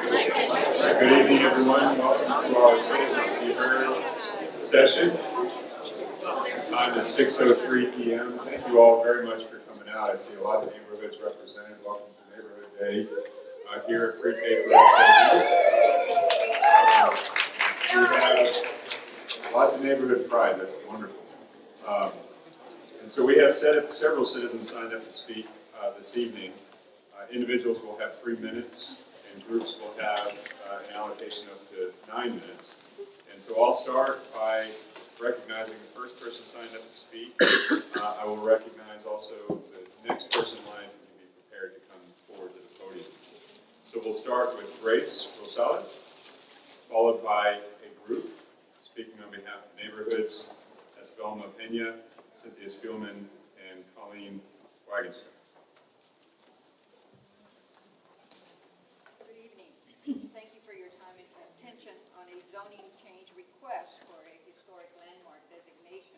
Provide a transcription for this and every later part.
Good evening, everyone. Welcome to our Citizens Be Heard session. The time is 6.03 p.m. Thank you all very much for coming out. I see a lot of neighborhoods represented. Welcome to Neighborhood Day uh, here at Free Paper uh, We have lots of neighborhood pride. That's wonderful. Um, and so we have set several citizens signed up to speak uh, this evening. Uh, individuals will have three minutes and groups will have uh, an allocation up to nine minutes. And so I'll start by recognizing the first person signed up to speak. Uh, I will recognize also the next person in line can be prepared to come forward to the podium. So we'll start with Grace Rosales, followed by a group speaking on behalf of neighborhoods. That's Velma Pena, Cynthia Spielman, and Colleen Waguespack. Request for a historic landmark designation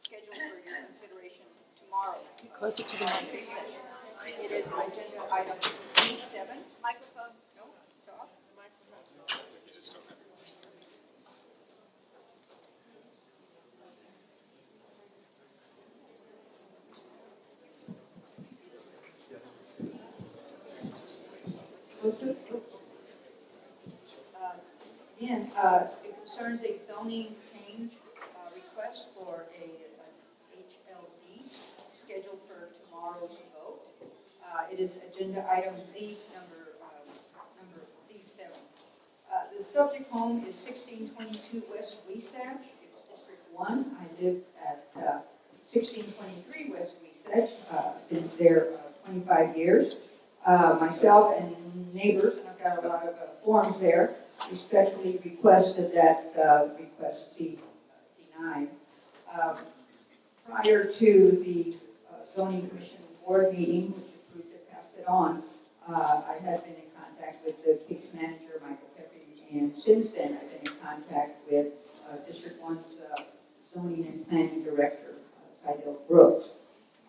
scheduled for your consideration tomorrow. Closer to the mic. It is agenda item C7. Microphone. No, it's off. Microphone. Again, uh, it concerns a zoning change uh, request for a, a HLD scheduled for tomorrow's vote. Uh, it is agenda item Z number uh, number Z7. Uh, the subject home is 1622 West Wasatch. It's District 1. I live at 1623 uh, West Wasatch. been there 25 years. myself and neighbors, and I've got a lot of forms there respectfully requested that uh, request be denied. Um, prior to the uh, zoning commission board meeting, which approved it, passed it on, uh, I had been in contact with the case manager, Michael Pepe, and since then I've been in contact with uh, District 1's uh, zoning and planning director, uh, Seidel Brooks.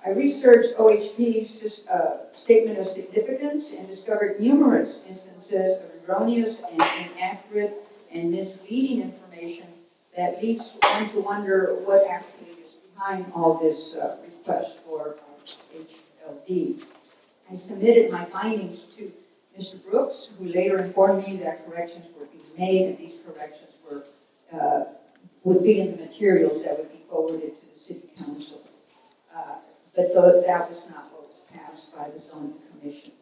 I researched OHP's uh, statement of significance and discovered numerous instances of erroneous and inaccurate and misleading information that leads one to wonder what actually is behind all this uh, request for HLD. I submitted my findings to Mr. Brooks, who later informed me that corrections were being made and these corrections were uh, would be in the materials that would be forwarded to the City Council. But that was not what was passed by the Zoning Commission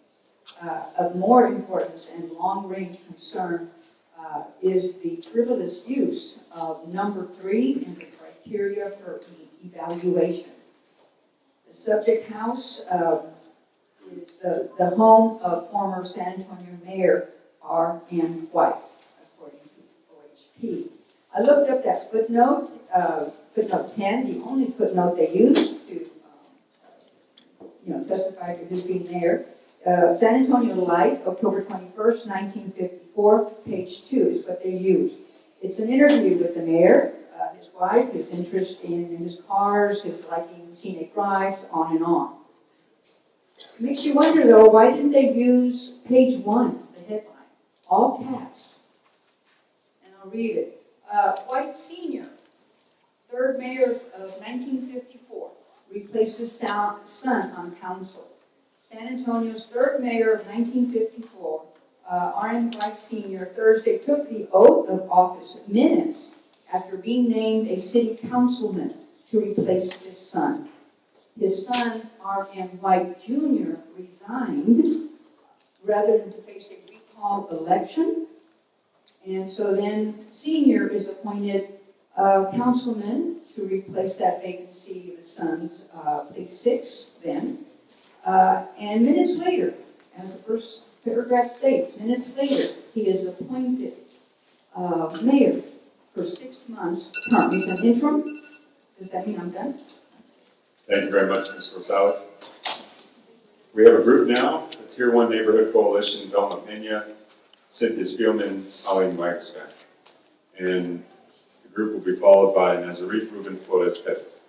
uh, of more importance and long-range concern uh, is the frivolous use of number three in the criteria for e evaluation. The subject house uh, is the, the home of former San Antonio Mayor R.M. White, according to OHP. I looked up that footnote, uh, footnote 10, the only footnote they used you know, testify to his being mayor uh, San Antonio Light, October 21st, 1954, page 2 is what they used. It's an interview with the mayor, uh, his wife, his interest in his cars, his liking scenic drives, on and on. It makes you wonder, though, why didn't they use page 1, the headline, all caps? And I'll read it. Uh, White Sr., third mayor of 1954, replaces his son on council. San Antonio's third mayor of 1954, uh, R.M. White Sr., Thursday took the oath of office minutes after being named a city councilman to replace his son. His son, R.M. White Jr., resigned rather than to face a recall election. And so then Sr. is appointed uh, councilman to replace that vacancy of his son's uh, six then. Uh, and minutes later, as the first paragraph states, minutes later, he is appointed uh, mayor for six months term. He's an interim. Does that mean I'm done? Thank you very much, Ms. Rosales. We have a group now, the Tier 1 Neighborhood Coalition, Velma Pena, Cynthia Spielman, Holly Wagstaff. And the group will be followed by Nazarit Ruben Flores Pettis.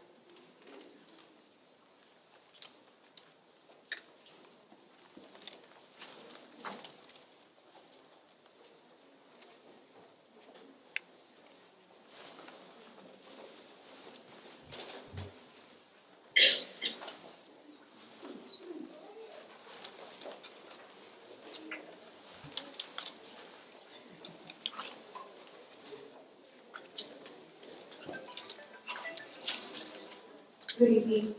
Good evening.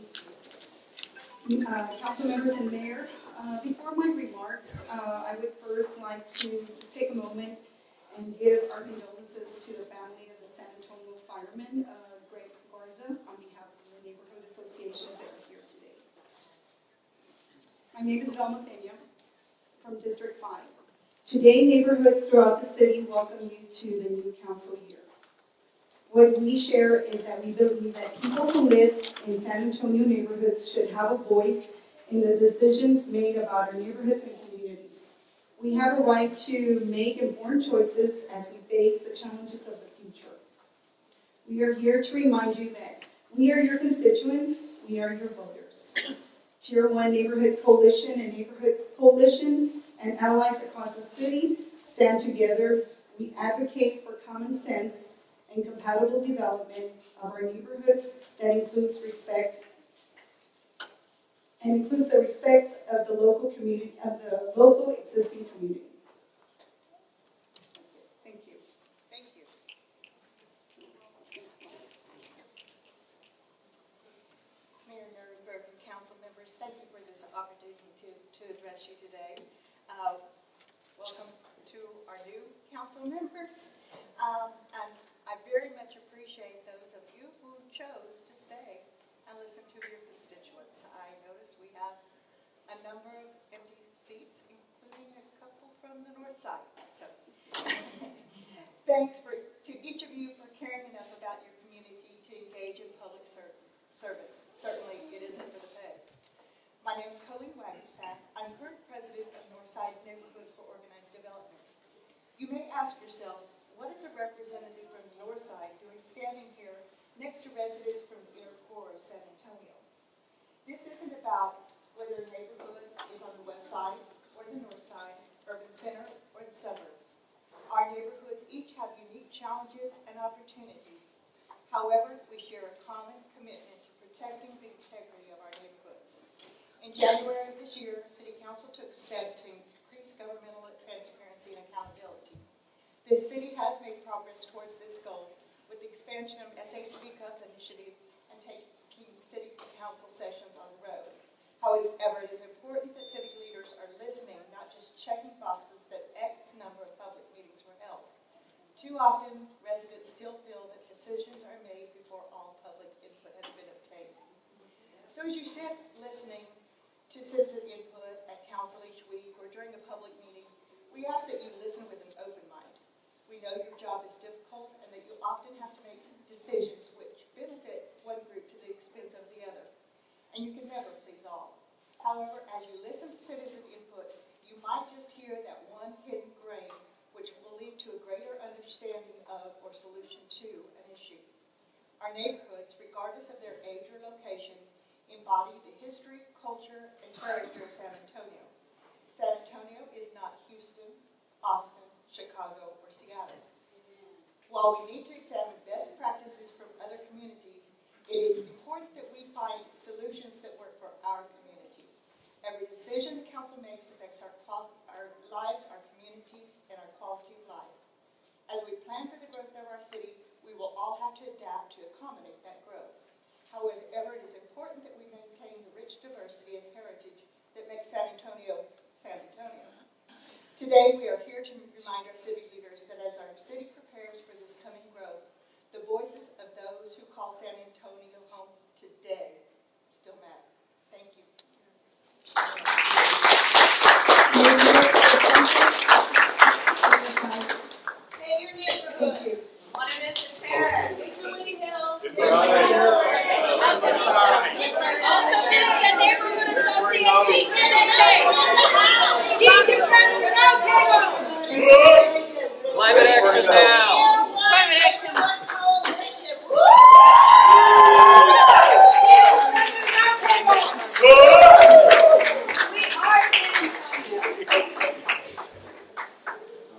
Uh, Council members and mayor, uh, before my remarks, uh, I would first like to just take a moment and give our condolences to the family of the San Antonio fireman, uh, Greg Garza, on behalf of the neighborhood associations that are here today. My name is Velma Peña from District Five. Today, neighborhoods throughout the city welcome you to the new council year. What we share is that we believe that people who live in San Antonio neighborhoods should have a voice in the decisions made about our neighborhoods and communities. We have a right to make informed choices as we face the challenges of the future. We are here to remind you that we are your constituents, we are your voters. Tier 1 Neighborhood Coalition and neighborhood coalitions and allies across the city stand together. We advocate for common sense and compatible development of our neighborhoods that includes respect and includes the respect of the local community, of the local existing community. That's it. Thank you. Thank you. Mayor Nirenberg and council members, thank you for this opportunity to, to address you today. Uh, Welcome to our new council members. Um, And I very much appreciate those of you who chose to stay and listen to your constituents. I notice we have a number of empty seats, including a couple from the north side, so. Thanks for, to each of you for caring enough about your community to engage in public ser- service. Certainly, it isn't for the pay. My name is Colleen Waguespack. I'm current president of Northside Neighborhoods for Organized Development. You may ask yourselves, what is a representative from the north side doing standing here next to residents from the inner core of San Antonio? This isn't about whether a neighborhood is on the west side or the north side, urban center or the suburbs. Our neighborhoods each have unique challenges and opportunities. However, we share a common commitment to protecting the integrity of our neighborhoods. In January of this year, City Council took steps to increase governmental transparency and accountability. The city has made progress towards this goal with the expansion of SA Speak Up initiative and taking city council sessions on the road. However, it is important that city leaders are listening, not just checking boxes that X number of public meetings were held. Too often, residents still feel that decisions are made before all public input has been obtained. So as you sit listening to citizen input at council each week or during a public meeting, we ask that you listen with an open mind. We know your job is difficult and that you often have to make decisions which benefit one group to the expense of the other. And you can never please all. However, as you listen to citizen input, you might just hear that one hidden grain lead to a greater understanding of or solution to an issue. Our neighborhoods, regardless of their age or location, embody the history, culture, and character of San Antonio. San Antonio is not Houston, Austin, Chicago, or Seattle. While we need to examine best practices from other communities, it is important that we find solutions that work for our community. Every decision the council makes affects our, our lives, our communities, and our quality. As we plan for the growth of our city, we will all have to adapt to accommodate that growth. However, it is important that we maintain the rich diversity and heritage that makes San Antonio, San Antonio. Today, we are here to remind our city leaders that as our city prepares for this coming growth, the voices of those who call San Antonio home today still matter. Thank you. Climate action now. Climate action.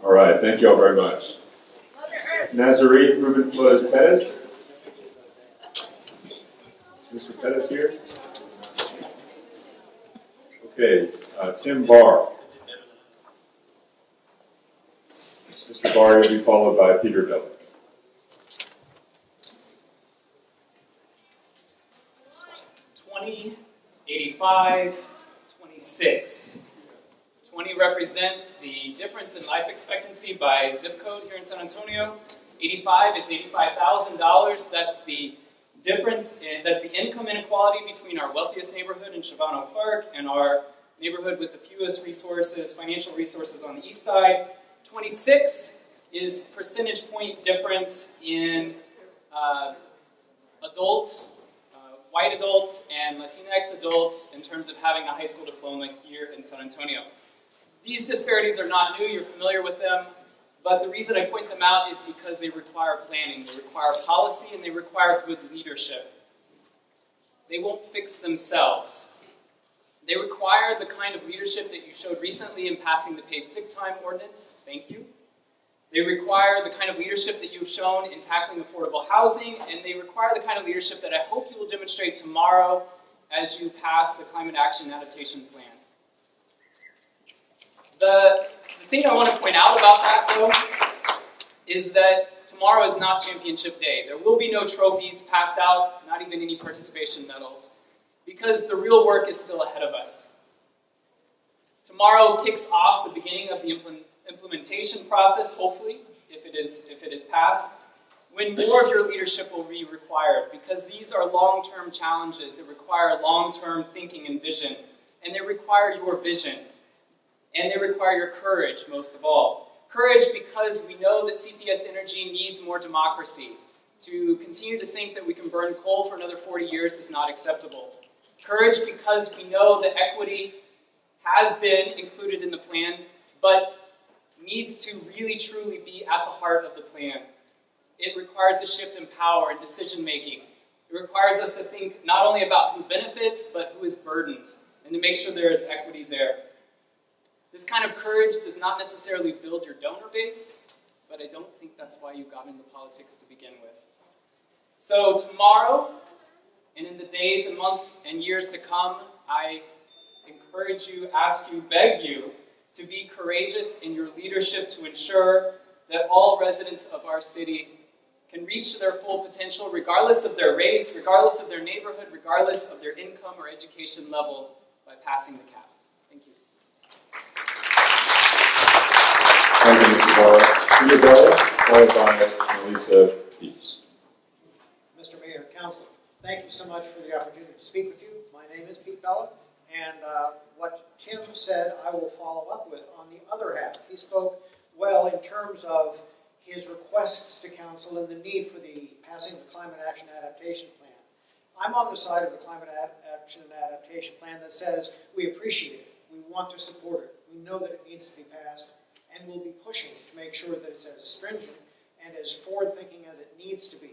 All right, thank you all very much. Nazarene Ruben Flores Pettis. Mr. Pettis here. Okay, uh, Tim Barr. Mr. Barr, you'll be followed by Peter Bell. 20, 85, 26. 20 represents the difference in life expectancy by zip code here in San Antonio. 85 is $85,000. That's the difference, in, that's the income inequality between our wealthiest neighborhood in Shavano Park and our neighborhood with the fewest resources, financial resources on the east side. 26 is percentage point difference in uh, adults, uh, white adults, and Latinx adults in terms of having a high school diploma here in San Antonio. These disparities are not new, you're familiar with them, but the reason I point them out is because they require planning, they require policy, and they require good leadership. They won't fix themselves. They require the kind of leadership that you showed recently in passing the paid sick time ordinance. Thank you. They require the kind of leadership that you've shown in tackling affordable housing, and they require the kind of leadership that I hope you will demonstrate tomorrow as you pass the Climate Action Adaptation Plan. The, the thing I want to point out about that, though, is that tomorrow is not championship day. There will be no trophies passed out, not even any participation medals, because the real work is still ahead of us. Tomorrow kicks off the beginning of the implement implementation process, hopefully, if it is, if it is passed, when more of your leadership will be required, because these are long-term challenges that require long-term thinking and vision, and they require your vision, and they require your courage, most of all. Courage because we know that CPS Energy needs more democracy. To continue to think that we can burn coal for another 40 years is not acceptable. Courage because we know that equity has been included in the plan, but needs to really truly be at the heart of the plan. It requires a shift in power and decision making. It requires us to think not only about who benefits, but who is burdened, and to make sure there is equity there. This kind of courage does not necessarily build your donor base, but I don't think that's why you got into politics to begin with. So, tomorrow, and in the days and months and years to come, I encourage you, ask you, beg you to be courageous in your leadership to ensure that all residents of our city can reach their full potential regardless of their race, regardless of their neighborhood, regardless of their income or education level by passing the cap. Thank you. Thank you, Mr. Barr. Bella, followed by Melissa. Mr. Mayor, Council, thank you so much for the opportunity to speak with you. My name is Pete Bella, and uh, what Tim said, I will follow up with on the other half. He spoke well in terms of his requests to council and the need for the passing of the Climate Action Adaptation Plan. I'm on the side of the Climate Ad- Action Adaptation Plan that says we appreciate it, we want to support it, we know that it needs to be passed, and we'll be pushing to make sure that it's as stringent and as forward-thinking as it needs to be.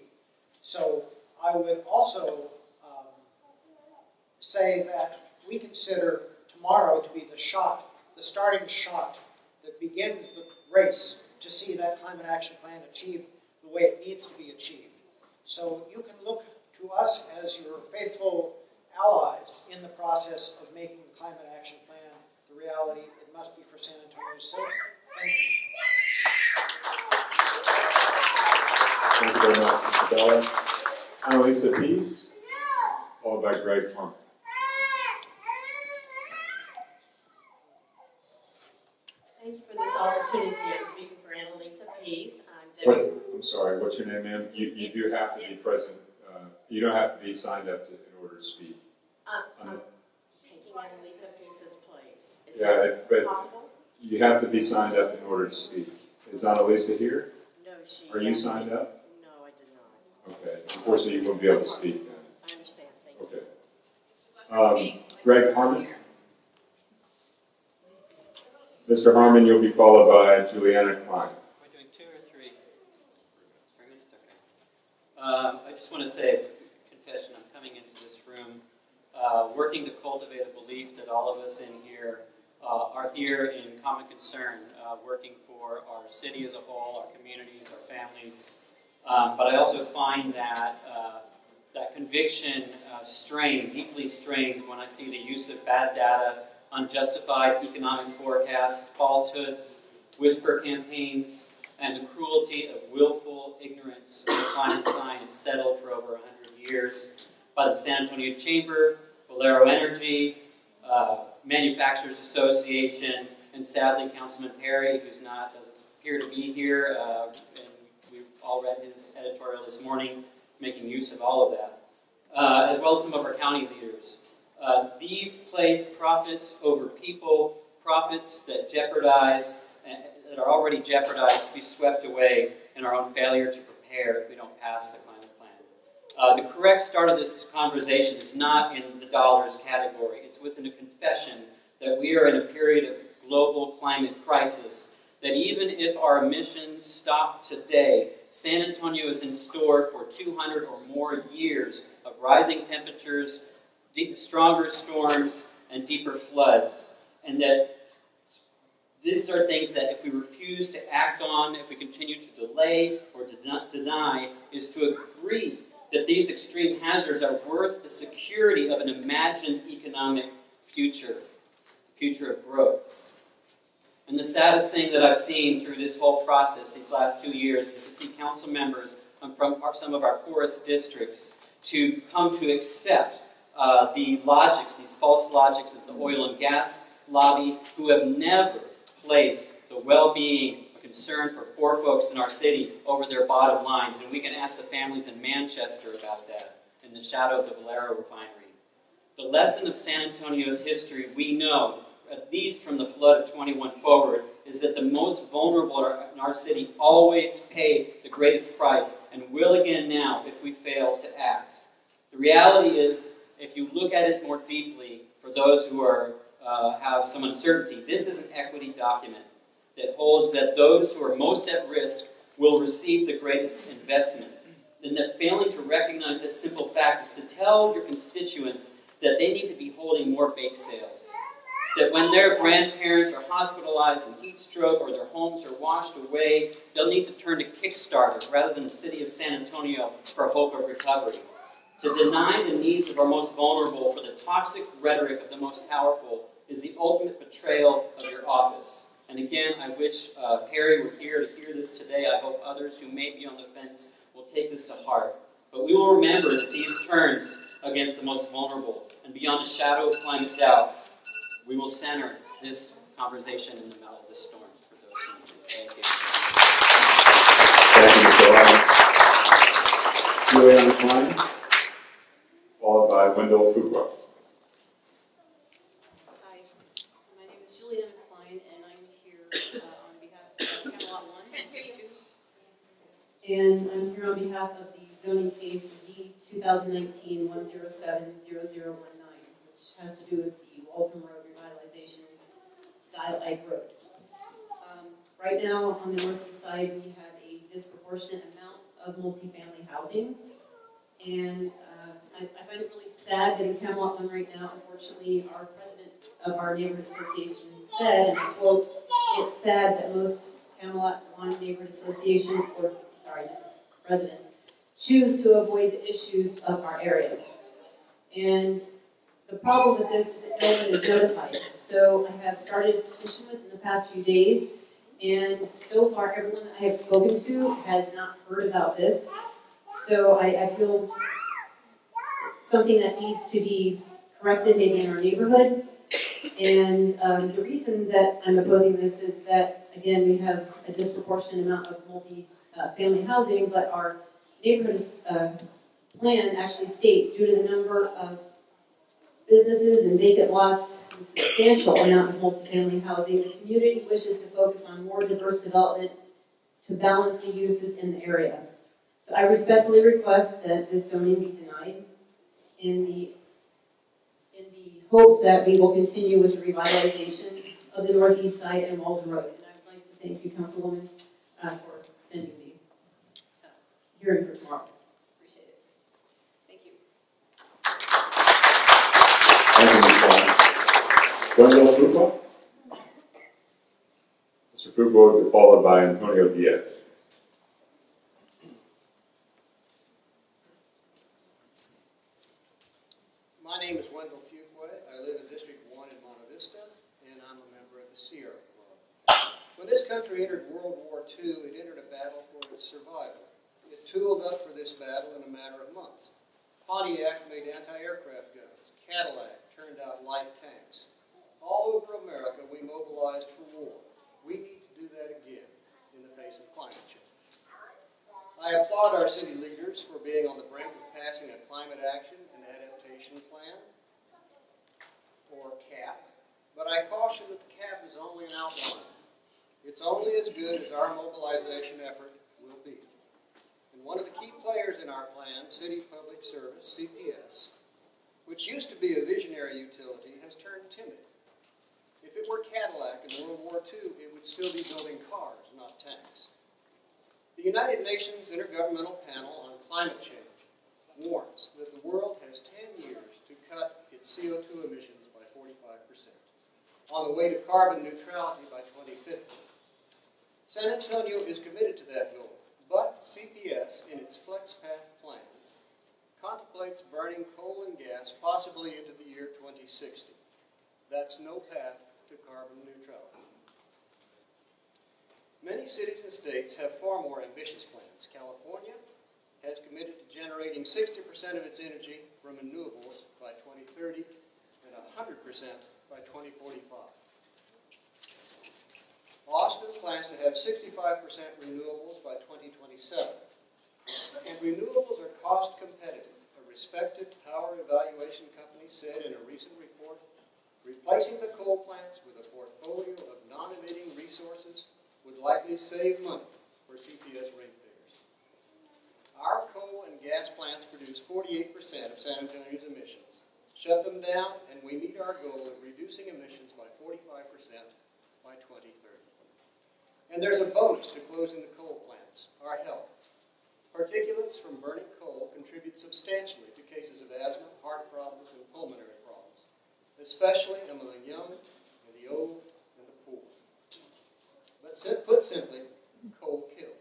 So I would also um, say that we consider tomorrow to be the shot, the starting shot that begins the race to see that climate action plan achieved the way it needs to be achieved. So you can look to us as your faithful allies in the process of making the climate action plan the reality it must be for San Antonio's sake. Thank you. Very much, Mr. Bella. Annalisa Peace, followed by Greg Harman. Thank you for this opportunity. I'm speaking for Annalisa Peace. I'm. What, I'm sorry, what's your name, ma'am? You, you do have to be present, uh, you don't have to be signed up to, in order to speak. Uh, Um, I'm taking Annalisa Peace's place. Is Yeah, that it- but possible? You have to be signed up in order to speak. Is Annalisa here? No, she. Are you signed up? No, I did not. Okay, unfortunately, you won't be able to speak then. I understand. Thank you. Okay. Um, Greg Harman? Mr. Harman, you'll be followed by Juliana Klein. Am I doing two or three? Three minutes, okay. Um, I just want to say, confession, I'm coming into this room uh, working to cultivate a belief that all of us in here uh, are here in common concern, uh, working for our city as a whole, our communities, our families. Um, but I also find that uh, that conviction uh, strained, deeply strained, when I see the use of bad data, unjustified economic forecasts, falsehoods, whisper campaigns, and the cruelty of willful ignorance of climate science settled for over 100 years by the San Antonio Chamber, Valero Energy, uh, Manufacturers Association, and sadly, Councilman Perry, who's not appear to be here, uh, and we've all read his editorial this morning, making use of all of that, uh, as well as some of our county leaders. Uh, these place profits over people, profits that jeopardize, uh, that are already jeopardized, to be swept away in our own failure to prepare if we don't pass the climate. Uh, the correct start of this conversation is not in the dollars category. It's within a confession that we are in a period of global climate crisis. That even if our emissions stop today, San Antonio is in store for 200 or more years of rising temperatures, deep, stronger storms, and deeper floods. And that these are things that if we refuse to act on, if we continue to delay or deny, is to agree that these extreme hazards are worth the security of an imagined economic future, future of growth. And the saddest thing that I've seen through this whole process these last two years is to see council members from some of our poorest districts to come to accept uh, the logics, these false logics of the oil and gas lobby, who have never placed the well-being concern for poor folks in our city over their bottom lines. And we can ask the families in Manchester about that in the shadow of the Valero refinery. The lesson of San Antonio's history, we know at least from the flood of 21 forward, is that the most vulnerable in our city always pay the greatest price and will again now if we fail to act. The reality is, if you look at it more deeply, for those who are, uh, have some uncertainty, this is an equity document that holds that those who are most at risk will receive the greatest investment. And that failing to recognize that simple fact is to tell your constituents that they need to be holding more bake sales that when their grandparents are hospitalized in heat stroke or their homes are washed away, they'll need to turn to Kickstarter rather than the city of San Antonio for hope of recovery. To deny the needs of our most vulnerable for the toxic rhetoric of the most powerful is the ultimate betrayal of your office. And again, I wish uh, Perry were here to hear this today. I hope others who may be on the fence will take this to heart. But we will remember that these turns against the most vulnerable and beyond a shadow of climate doubt we will center this conversation in the middle of the storm for those who need it. Thank you. Thank you, Mr. Julianne Klein, followed by Wendell Fuqua. Hi, my name is Julianne Klein, and I'm here uh, on behalf of Camelot 1 and I'm here on behalf of the zoning case Z 2019-107-0019, which has to do with the Walzem Road Revitalization Lake Road. Um, right now, on the northeast side, we have a disproportionate amount of multifamily housing. And uh, I, I, find it really sad that in Camelot 1 right now, unfortunately, our president of our neighborhood association said, and I quote, it's sad that most Camelot 1 neighborhood association, or sorry, just residents, choose to avoid the issues of our area. And the problem with this is that no one is notified. So I have started petition within the past few days, and so far everyone that I have spoken to has not heard about this. So I, I feel something that needs to be corrected maybe in our neighborhood. And um, the reason that I'm opposing this is that, again, we have a disproportionate amount of multi-family uh, housing, but our neighborhood uh, plan actually states due to the number of businesses and vacant lots, a substantial amount of multifamily housing. The community wishes to focus on more diverse development to balance the uses in the area. So I respectfully request that this zoning be denied in the in the hopes that we will continue with the revitalization of the northeast side and Walzem Road. And I'd like to thank you, Councilwoman, uh, for extending the hearing for tomorrow. Thank you, Thank Ms. Wendell Fuqua. Mr. Fuqua will be followed by Antonio Diaz. My name is Wendell Fuqua. I live in District 1 in Monte Vista, and I'm a member of the Sierra Club. When this country entered World War II, it entered a battle for its survival. It tooled up for this battle in a matter of months. Pontiac made anti-aircraft guns. Cadillac turned out light tanks. All over America, we mobilized for war. We need to do that again in the face of climate change. I applaud our city leaders for being on the brink of passing a climate action and adaptation plan, or CAP, but I caution that the CAP is only an outline. It's only as good as our mobilization effort one of the key players in our plan, City Public Service, CPS, which used to be a visionary utility, has turned timid. If it were Cadillac in World War II, it would still be building cars, not tanks. The United Nations Intergovernmental Panel on Climate Change warns that the world has 10 years to cut its CO2 emissions by 45%, on the way to carbon neutrality by 2050. San Antonio is committed to that goal, but CPS, in its FlexPath plan, contemplates burning coal and gas possibly into the year 2060. That's no path to carbon neutrality. Many cities and states have far more ambitious plans. California has committed to generating 60% of its energy from renewables by 2030 and 100% by 2045. Austin plans to have 65% renewables by 2027. And renewables are cost competitive. A respected power evaluation company said in a recent report, replacing the coal plants with a portfolio of non-emitting resources would likely save money for CPS ratepayers. Our coal and gas plants produce 48% of San Antonio's emissions. Shut them down, and we meet our goal of reducing emissions by 45% by 2030. And there's a bonus to closing the coal plants, our health. Particulates from burning coal contribute substantially to cases of asthma, heart problems, and pulmonary problems, especially among the young and the old and the poor. but put simply, coal kills.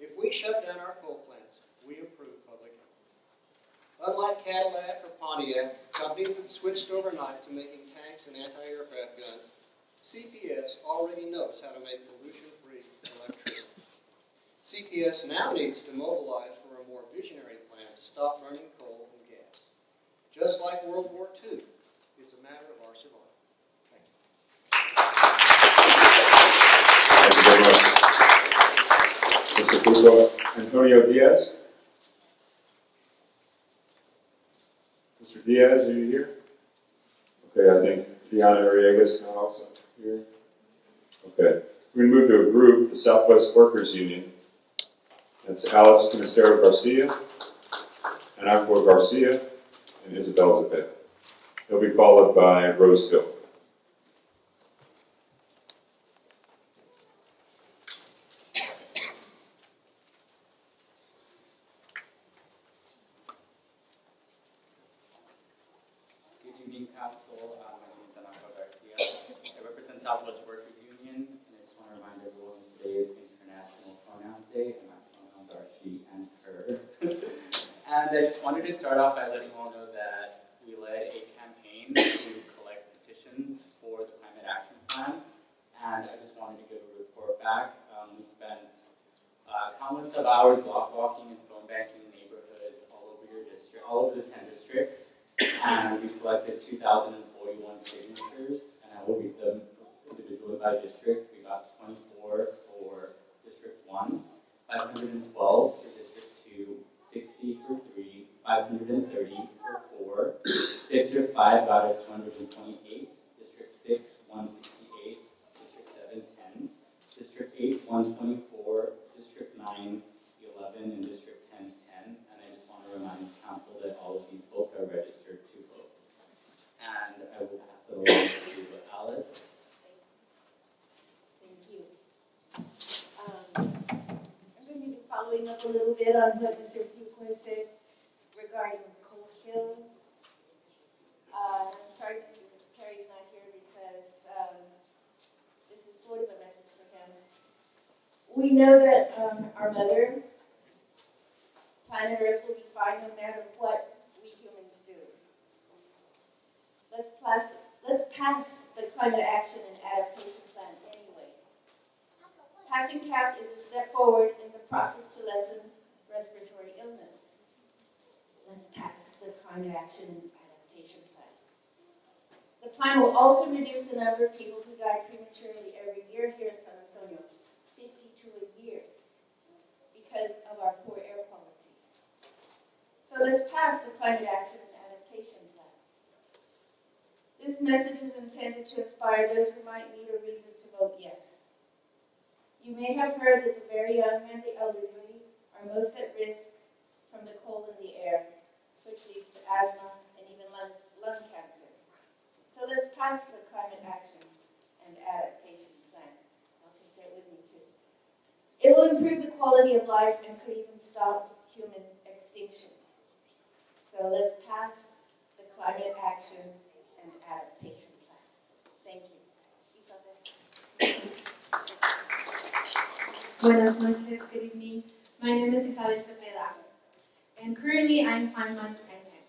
If we shut down our coal plants, we improve public health. Unlike Cadillac or Pontiac, companies that switched overnight to making tanks and anti-aircraft guns, CPS already knows how to make pollution-free electricity. CPS now needs to mobilize for a more visionary plan to stop burning coal and gas. Just like World War II, it's a matter of our survival. Thank you. Thank you Mr. Julio Antonio Diaz. Mr. Diaz, are you here? Okay, I think Diana Arriaga is also Okay, we're going to move to a group, the Southwest Workers Union. That's Alice Canistero Garcia, and Anacor Garcia, and Isabel Zepeda. They'll be followed by Rose Hill. start off by letting you all know that we led a campaign to collect petitions for the Climate Action Plan, and I just wanted to give a report back. Um, we spent uh, countless of hours block walking and phone banking neighborhoods all over your district, all over the 10 districts, and we collected 2,041 signatures, and I will read them individually by district. We got 24 for District 1, 512 for District 2, 60 for 3, 530 for 4. District 5 got us 228. District 6, 168. District 7, 10. District 8, 124. District 9, 11. And District 10, 10. And I just want to remind council that all of these folks are registered to vote. And I will pass it along to Alice. Thank you. Um, I'm going to be following up a little bit on what Mr. Fuqua said regarding Coal Hills. Uh, I'm sorry. Terry's not here because um, this is sort of a message for him. We know that um, our mother, planet Earth, will be fine no matter what we humans do. Let's, let's pass the climate action and adaptation plan anyway. Passing CAP is a step forward in the process to lessen respiratory illness let's pass the climate action adaptation plan. The plan will also reduce the number of people who die prematurely every year here in San Antonio, 52 a year, because of our poor air quality. So let's pass the climate action and adaptation plan. This message is intended to inspire those who might need a reason to vote yes. You may have heard that the very young and the elderly are most at risk from the cold in the air, which leads to asthma and even lung, lung cancer. So let's pass the climate action and adaptation plan. I'll take that with me too. It will improve the quality of life and could even stop human extinction. So let's pass the climate action and adaptation plan. Thank you. Isabel. Buenas noches, good evening. My name is Isabel Cepeda, and currently I'm five months pregnant.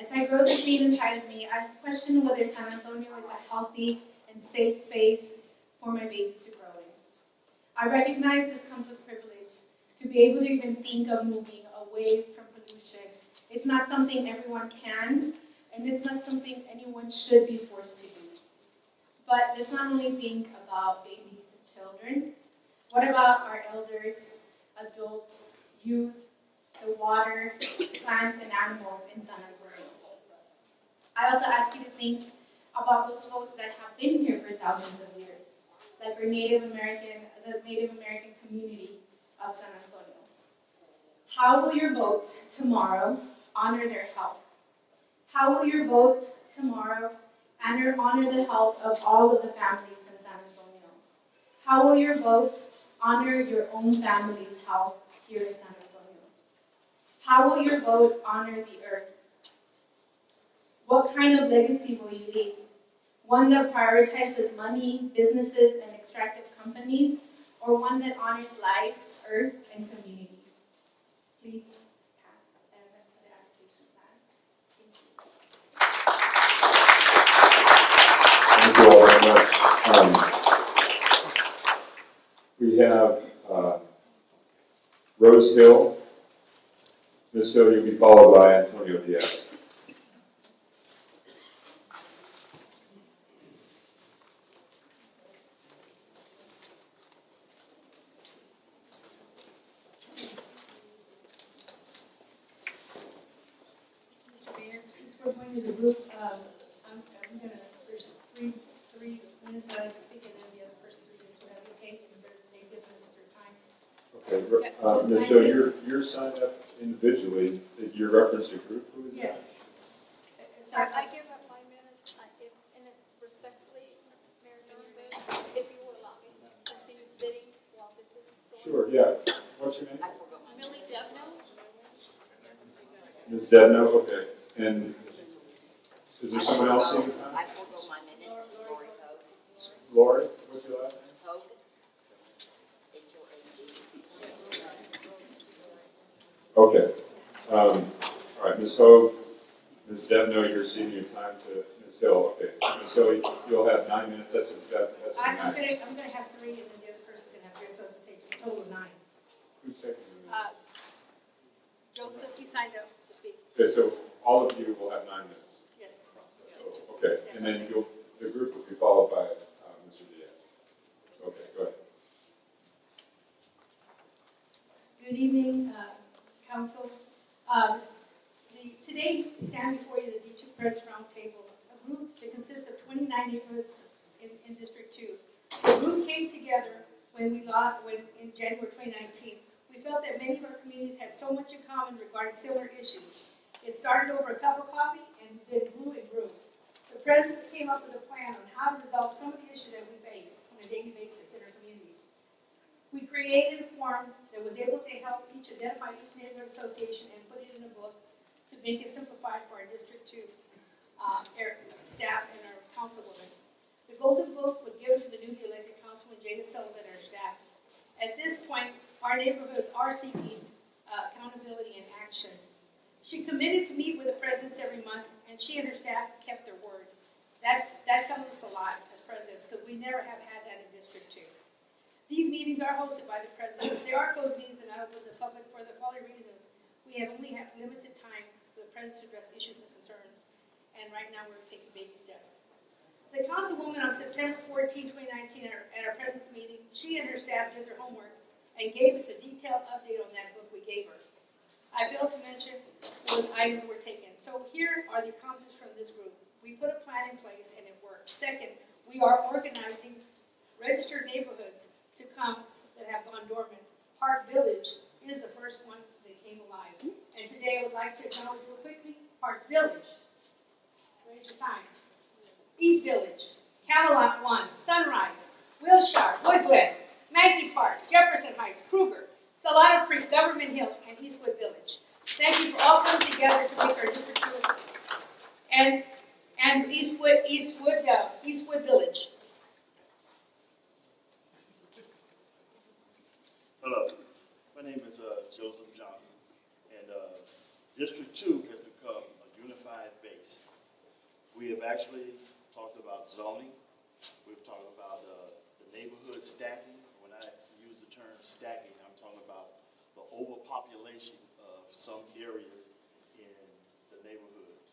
As I grow the seed inside of me, I question whether San Antonio is a healthy and safe space for my baby to grow in. I recognize this comes with privilege, to be able to even think of moving away from pollution. It's not something everyone can, and it's not something anyone should be forced to do. But let's not only think about babies and children, what about our elders, adults, youth, the water, plants, and animals in San Antonio? I also ask you to think about those folks that have been here for thousands of years, like our Native American, the Native American community of San Antonio. How will your vote tomorrow honor their health? How will your vote tomorrow honor, honor the health of all of the families in San Antonio? How will your vote honor your own family's health here in San Antonio? How will your vote honor the earth? What kind of legacy will you leave? One that prioritizes money, businesses, and extractive companies, or one that honors life, earth, and community? Please. Thank you all very much. Um, we have uh, Rose Hill. Ms. Hill, you'll be followed by Antonio Diaz. Mr. Mayor, since we're going as a group, um, I'm, I'm gonna, there's three, three minutes that I speak and then the other person three minutes, would that be okay? And they're- They give us their time. Okay, uh, Ms. Hill, you're, you're signed up individually. You referenced a group. Who is that? Yes. I, I give up my minutes, I, if, and if respectfully, Mayor Donovan, if you will allow me to continue sitting while this is going. Sure, yeah. What's your name? Millie Devno? Ms. Debno, okay. And is there someone else seeing the time? I forego my minutes, Lori Hogue. Lori, what's your last name? Hogue. H O A C. Okay. Um, all right, Ms. Hogue, Ms. Devno, you're ceding your time to Ms. Hill. Okay, Ms. Hill, you'll have nine minutes. That's, that, that's the I'm, I'm gonna, max. I'm gonna have three and then the other person's gonna have three, so it's a total of nine. Who's taking the Uh, Joseph, he signed up to speak. Okay, so all of you will have nine minutes. Yes. Okay, and then you'll, the group will be followed by uh, Mr. Diaz. Okay, go ahead. Good evening, uh, council. Um, the- Today, we stand before you, the D2 Friends Roundtable, a group that consists of 29 neighborhoods in in District 2. The group came together when we lost, when, in January 2019. We felt that many of our communities had so much in common regarding similar issues. It started over a cup of coffee and then grew and grew. The presidents came up with a plan on how to resolve some of the issues that we face on a daily basis in our communities. We created a form that was able to help each identify each neighborhood association and put it in a book make it simplified for our District Two, um, air, staff and our councilwomen. The golden book was given to the newly elected councilwoman Jada Sullivan and her staff. At this point, our neighborhoods are seeking uh, accountability and action. She committed to meet with the presidents every month, and she and her staff kept their word. That, that tells us a lot as presidents, because we never have had that in District Two. These meetings are hosted by the president. They are closed meetings and not open to the public for the following reasons. We have only had limited time president to address issues and concerns. And right now we're taking baby steps. The councilwoman on September 14, 2019, at our, at our presence meeting, she and her staff did their homework and gave us a detailed update on that book we gave her. I failed to mention was items were taken. So here are the accomplishments from this group. We put a plan in place and it worked. Second, we are organizing registered neighborhoods to come that have gone dormant. Park Village is the first one that came alive. And today I would like to acknowledge real quickly, Park Village. Raise your time. East Village, Camelot One, Sunrise, Wilshire, Woodland, Maggie Park, Jefferson Heights, Kruger, Salado Creek, Government Hill, and Eastwood Village. Thank you for all coming together to make our district good. And, and Eastwood, Eastwood, uh, Eastwood Village. Hello, my name is uh, Joseph District Two has become a unified base. We have actually talked about zoning, we've talked about uh, the neighborhood stacking. When I use the term stacking, I'm talking about the overpopulation of some areas in the neighborhoods.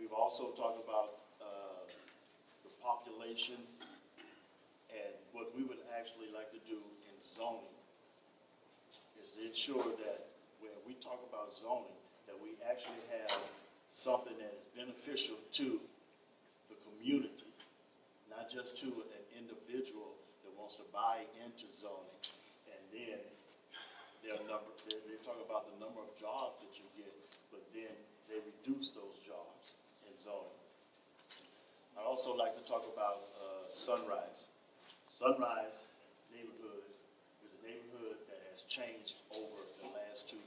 We've also talked about uh, the population and what we would actually like to do in zoning is to ensure that we talk about zoning, that we actually have something that is beneficial to the community, not just to an individual that wants to buy into zoning. And then their number, they, they talk about the number of jobs that you get, but then they reduce those jobs in zoning. I'd also like to talk about uh, Sunrise. Sunrise neighborhood is a neighborhood that has changed over the last two.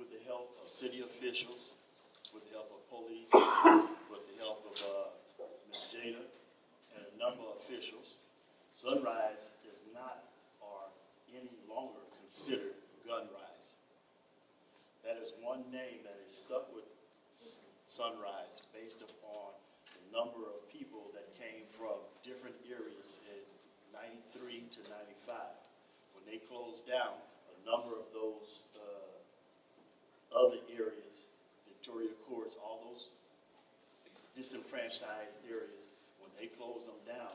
With the help of city officials, with the help of police, with the help of uh, Ms. Jada and a number of officials, Sunrise is not or any longer considered Gunrise. That is one name that is stuck with Sunrise based upon the number of people that came from different areas in 93 to 95. When they closed down, a number of those other areas, Victoria Courts, all those disenfranchised areas, when they closed them down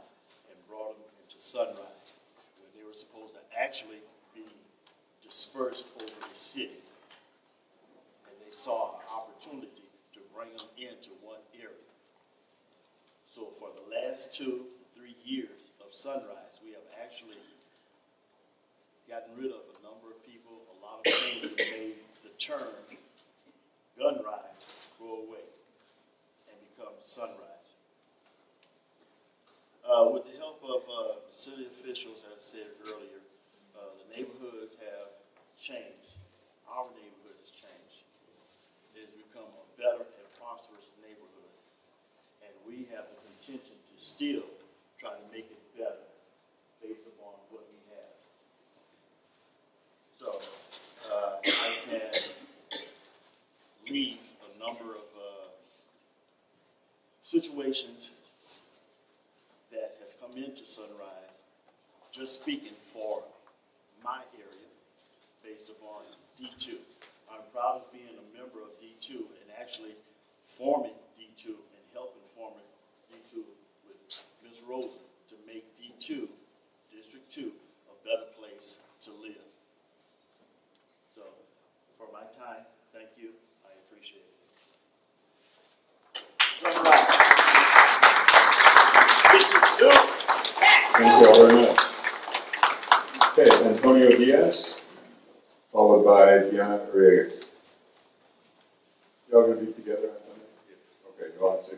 and brought them into Sunrise, where they were supposed to actually be dispersed over the city. And they saw an opportunity to bring them into one area. So for the last two, three years of Sunrise, we have actually gotten rid of a number of people, a lot of things that made the term gun rise go away and become sunrise. Uh, with the help of uh, city officials, as I said earlier, uh, the neighborhoods have changed. Our neighborhood has changed. It has become a better and prosperous neighborhood. And we have the intention to still try to make it better based upon what we have. So, uh, I can leave a number of uh, situations that has come into Sunrise, just speaking for my area, based upon D2. I'm proud of being a member of D2 and actually forming D2 and helping forming D2 with Ms. Rosen to make D2, District 2, a better place to live. So, for my time, thank you. I appreciate Thank you all very much. Okay, Antonio Diaz, followed by Diana Reyes. Y'all gonna be together, Antonio? Okay, go on, six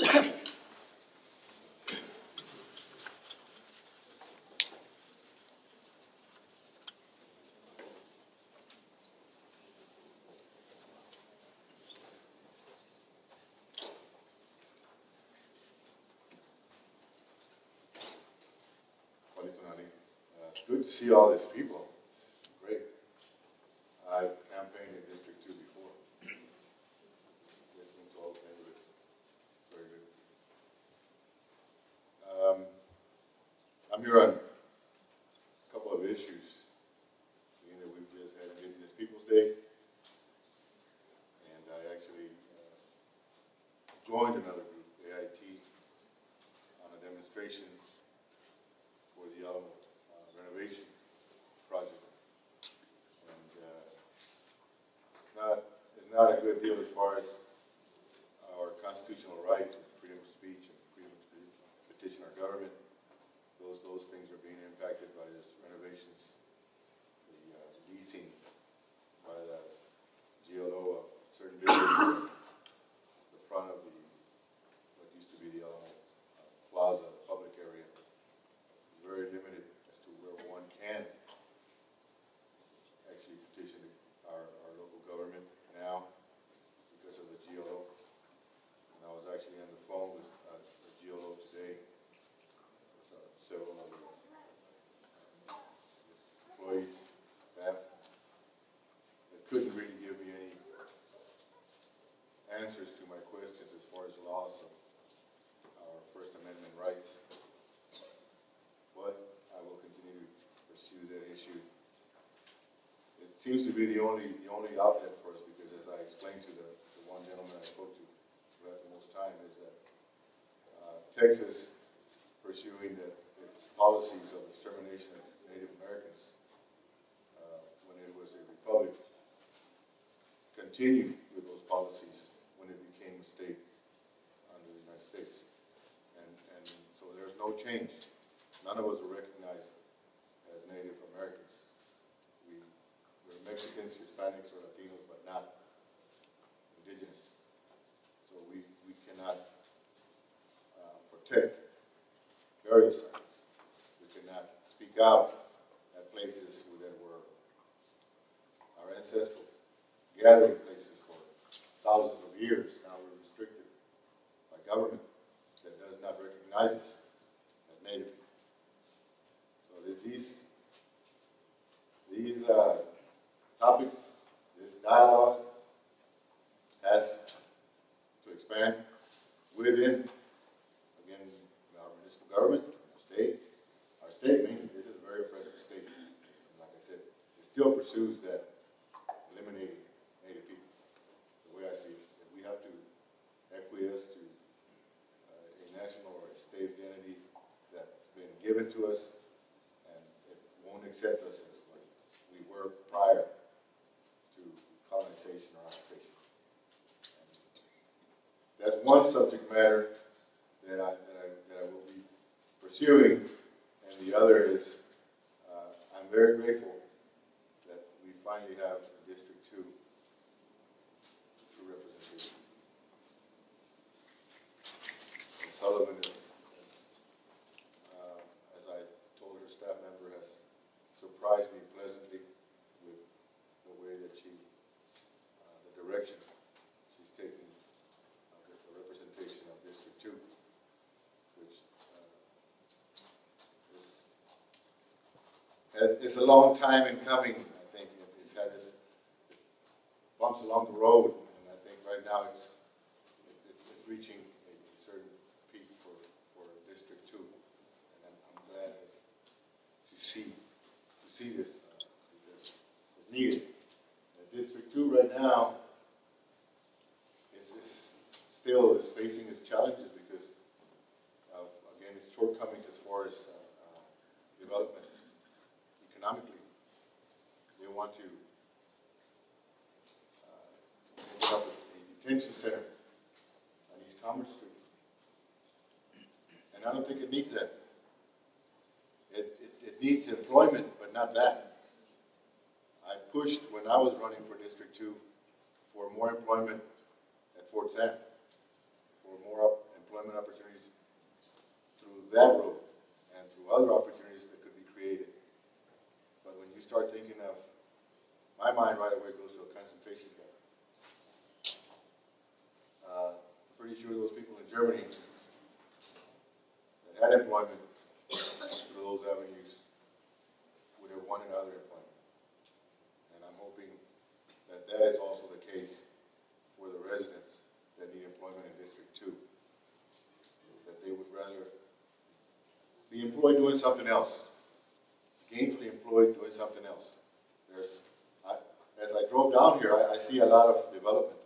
minutes. Juanito Nani. Uh, it's good to see all these people. It's great. I campaigned in District Two before. Listening to all the neighborhoods. It's very good. Um, I'm here on a couple of issues. Being that we've just had Indigenous Peoples' Day, not, is not a good deal as far as our constitutional rights, and freedom of speech, and freedom to petition our government. Those, those things are being impacted by this renovations, the uh, leasing by the GLO of certain buildings, the front of the, what used to be the Alamo uh, Plaza public area. is Very limited as to where one can actually petition our, our local government now because of the GLO. And I was actually on the phone with uh, the GLO today, with uh, several of the uh, employees, staff, that couldn't really give me any answers to my questions as far as loss of our First Amendment rights. But I will continue to pursue that issue. It seems to be the only, the only outlet for us, because as I explained to the, the one gentleman I spoke to, who had the most time, is that, uh, Texas pursuing the, its policies of extermination of Native Americans, uh, when it was a republic, continued with those policies when it became a state under the United States. And, and so there's no change. None of us are recognized as Native Americans. We, we're Mexicans, Hispanics, or Latinos, but not indigenous. So we, we cannot uh, protect burial sites. We cannot speak out at places that were our ancestral gathering places for thousands of years. Now we're restricted by government that does not recognize us as native. So these, these uh, topics, this dialogue has to expand within, again, our municipal government, our state. Our state, mainly, this is a very oppressive state. And like I said, it still pursues that eliminating Native people, the way I see it. If we have to acquiesce to uh, a national or a state identity that's been given to us, and it won't accept us as we were prior to colonization or occupation. And That's one subject matter that I, that I, that I will be pursuing, and the other is, uh, I'm very grateful that we finally have a District Two true representation. Ms. Sullivan is, is, uh, as I told her staff member, has surprised me pleasantly with the way that she, uh, the direction she's taking uh, the the representation of District Two, which, uh, is, has- it's a long time in coming, I think. It's had its bumps along the road, and I think right now it's, it's, it's reaching a certain peak for, for District Two. And I'm, I'm glad to see, to see this, uh, because it's needed. And District Two right now is, is still is facing its challenges because of, again, its shortcomings as far as, uh, uh, development economically. They want to open up a detention center on East Commerce Street. And I don't think it needs that. It, it, it needs employment, but not that. I pushed when I was running for District Two for more employment at Fort Sam, for more employment opportunities through that road and through other opportunities that could be created. But when you start thinking of, my mind right away goes to a concentration camp. Uh, pretty sure those people in Germany that had employment through those avenues would have wanted other employment. And I'm hoping that that is also the case for the residents that need employment in District Two. That they would rather be employed doing something else, gainfully employed doing something else. There's, I, as I drove down here, I, I see a lot of development,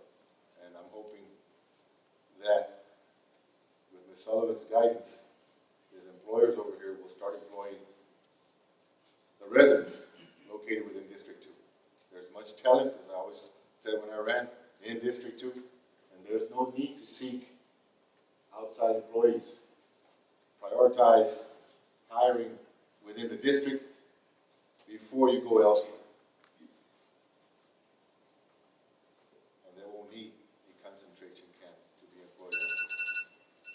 and I'm hoping that with Ms. Sullivan's guidance, his employers over here will start employing residents located within District Two. There's much talent, as I always said when I ran in District Two, and there's no need to seek outside employees. Prioritize hiring within the district before you go elsewhere. And there won't need a concentration camp to be employed.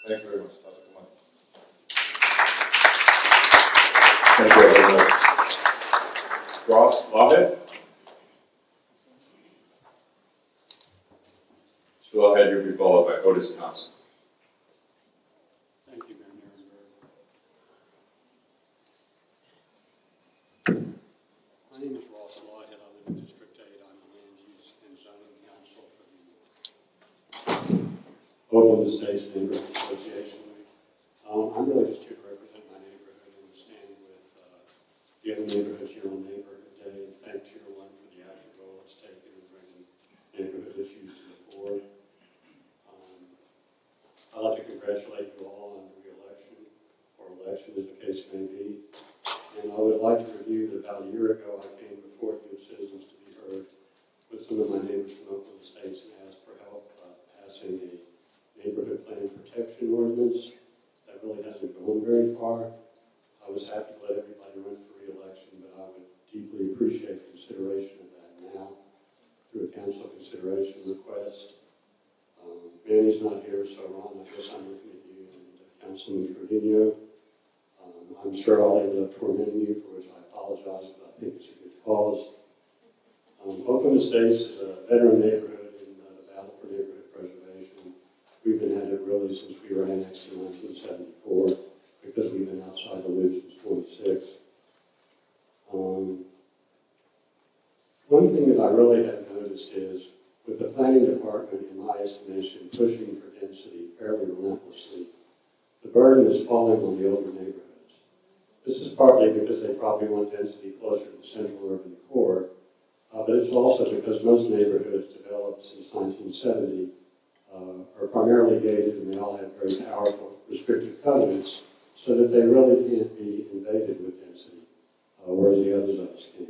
Thank you very much. Dr. Kumar. Thank you very much. Ross Lawhead? Mr. Lawhead, you'll be followed by Otis Thompson. Thank you, Mayor Nirenberg. My name is Ross Lawhead. I live in District Eight. I'm the Land Use and Zoning Council for the Oakland Estates Neighborhood Association. Um, I'm really just here to represent my neighborhood and stand with, uh, the other neighborhoods here on Neighborhood Day and thank Tier One for the active role it's taken in bringing neighborhood issues to the fore. Um, I'd like to congratulate you all on the reelection, or election as the case may be. And I would like to review that about a year ago, I came before you as citizens to be heard with some of my neighbors from Oakland Estates and asked for help uh, passing a neighborhood plan protection ordinance that really hasn't gone very far. I was happy to let everybody run for reelection, but I would deeply appreciate consideration of that now through a council consideration request. Um, Manny's not here, so Ron, I guess I'm looking at you and uh, Councilman Trevino. Um, I'm sure I'll end up tormenting you, for which I apologize, but I think it's a good cause. Um, Oakland Estates is a veteran neighborhood in uh, the battle for neighborhood preservation. We've been at it really since we were annexed in 1974, because we've been outside the loop since 26. Um, one thing that I really have noticed is, with the planning department, in my estimation, pushing for density fairly relentlessly, the burden is falling on the older neighborhoods. This is partly because they probably want density closer to the central urban core, uh, but it's also because most neighborhoods developed since 1970 uh, are primarily gated and they all have very powerful restrictive covenants so that they really can't be invaded with density, uh, whereas the others of us can.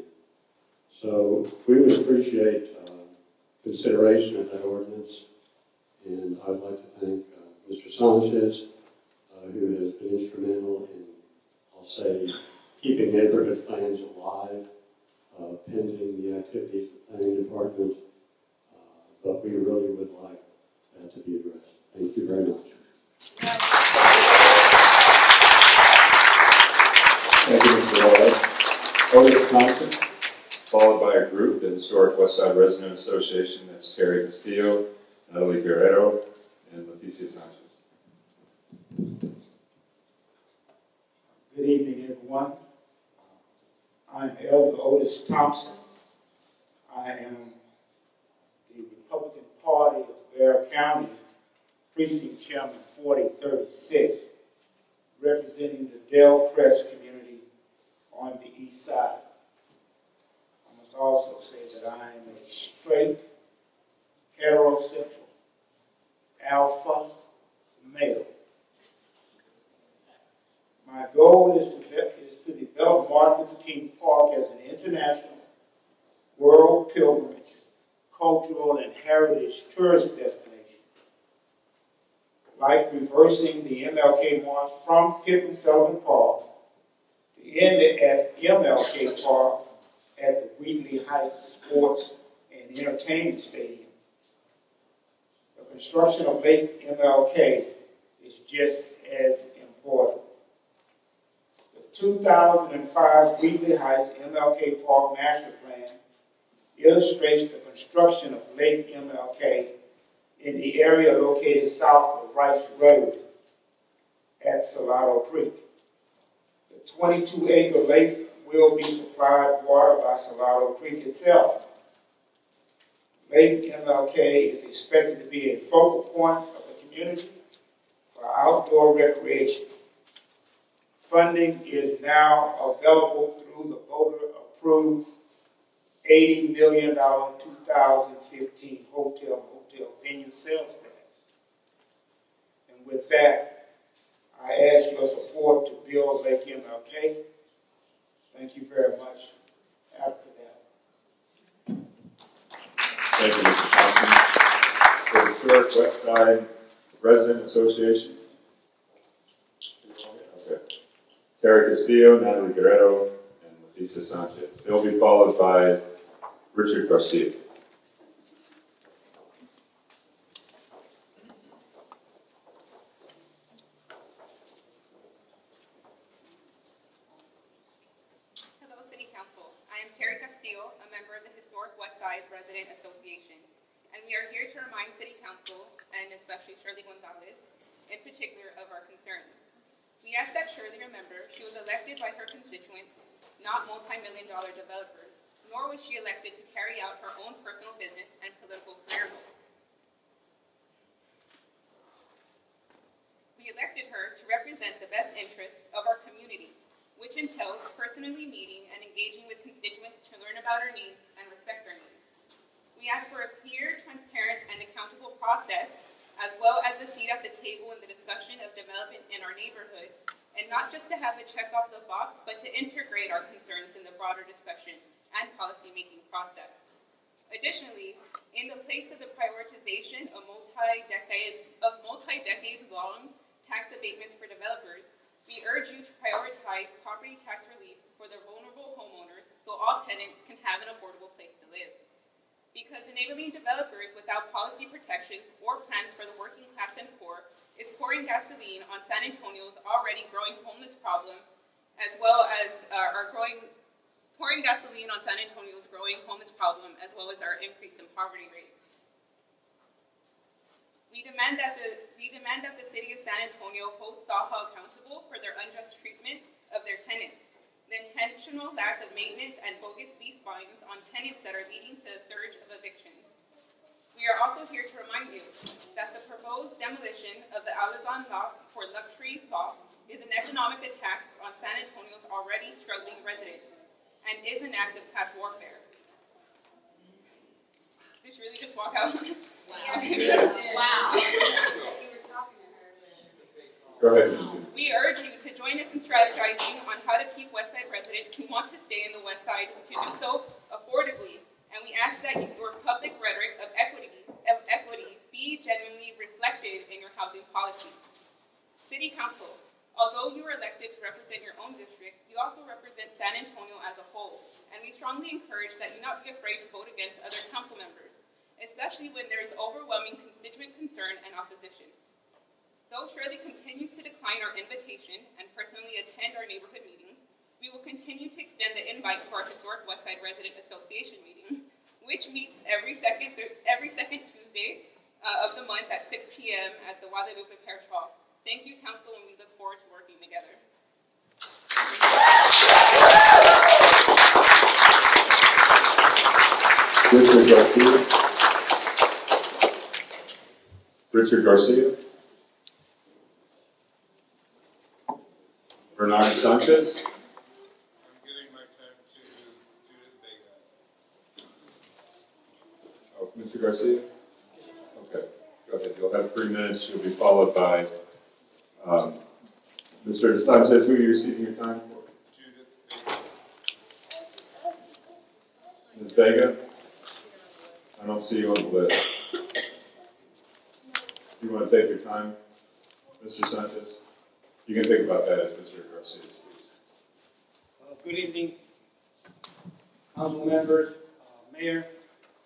So we would appreciate uh, consideration of that ordinance, and I would like to thank uh, Mr. Sanchez, uh, who has been instrumental in, I'll say, keeping neighborhood plans alive, uh, pending the activities of the planning department, uh, but we really would like that to be addressed. Thank you very much. Thank you, Mr. Lawhead. Otis Thompson, followed by a group, the Historic West Side Resident Association, that's Terry Castillo, Natalie Guerrero, and Leticia Sanchez. Good evening, everyone. Uh, I'm Elder Otis Thompson. I am the Republican Party of Bexar County, Precinct Chairman 4036, representing the Dellcrest community on the east side. Must also say that I am a straight, heterosexual, alpha male. My goal is to, is to develop Martin Luther King Park as an international world pilgrimage, cultural and heritage tourist destination. Like reversing the MLK March from Pittman Sullivan Park to end it at MLK Park at the Wheatley Heights Sports and Entertainment Stadium. The construction of Lake MLK is just as important. The 2005 Wheatley Heights MLK Park Master Plan illustrates the construction of Lake MLK in the area located south of Rice Road at Salado Creek. The 22 acre lake will be supplied water by Salado Creek itself. Lake MLK is expected to be a focal point of the community for outdoor recreation. Funding is now available through the voter approved $80 million 2015 hotel hotel venue sales tax. And with that, I ask your support to build Lake MLK. Thank you very much. After that. Thank you, Mr. Thompson. For Historic West Side Resident Association. Okay. Terry Castillo, Natalie Guerrero, and Leticia Sanchez. They'll be followed by Richard Garcia. Hello, City Council. I am Terry Castillo, a member of the Historic West Side Resident Association, and we are here to remind City Council, and especially Shirley Gonzalez, in particular, of our concerns. We ask that Shirley remember she was elected by her constituents, not multi-million dollar developers, nor was she elected to carry out her own personal business and political career goals. We elected her to represent the best interests of our community, which entails personally meeting and engaging with constituents to learn about our needs and respect our needs. We ask for a clear, transparent, and accountable process, as well as a seat at the table in the discussion of development in our neighborhood, and not just to have a check off the box, but to integrate our concerns in the broader discussion and policymaking process. Additionally, in the place of the prioritization of multi-decade of multi-decade long tax abatements for developers, we urge you to prioritize property tax relief for the vulnerable homeowners so all tenants can have an affordable place to live. Because enabling developers without policy protections or plans for the working class and poor is pouring gasoline on San Antonio's already growing homeless problem, as well as uh, our growing pouring gasoline on San Antonio's growing homeless problem, as well as our increase in poverty rates. We demand that the we demand that the city of San Antonio hold Saha accountable for their unjust treatment of their tenants, the intentional lack of maintenance and bogus lease fines on tenants that are leading to a surge of evictions. We are also here to remind you that the proposed demolition of the Alazan Lofts for luxury lofts is an economic attack on San Antonio's already struggling residents and is an act of class warfare. Did you really just walk out on us? Wow. Go ahead. We urge you to join us in strategizing on how to keep Westside residents who want to stay in the Westside to do so affordably. And we ask that your public rhetoric of equity, of equity be genuinely reflected in your housing policy. City Council, although you are elected to represent your own district, you also represent San Antonio as a whole. And we strongly encourage that you not be afraid to vote against other council members, especially when there is overwhelming constituent concern and opposition. Though Shirley continues to decline our invitation and personally attend our neighborhood meetings, we will continue to extend the invite to our Historic Westside Resident Association meeting, which meets every second every second Tuesday uh, of the month at 6 p.m. at the Guadalupe Parish Hall. Thank you, Council, and we look forward to working together. Richard Garcia. Richard Garcia. Bernard Sanchez. I'm giving my time to Judith Vega. Oh, Mr. Garcia? Okay, go ahead. You'll have three minutes. You'll be followed by um, Mr. Sanchez. Who are you receiving your time for? Ms. Vega? I don't see you on the list. Do you want to take your time, Mr. Sanchez? You can think about that as Mr. Garcia speaks. Uh, Good evening, council members, uh, mayor.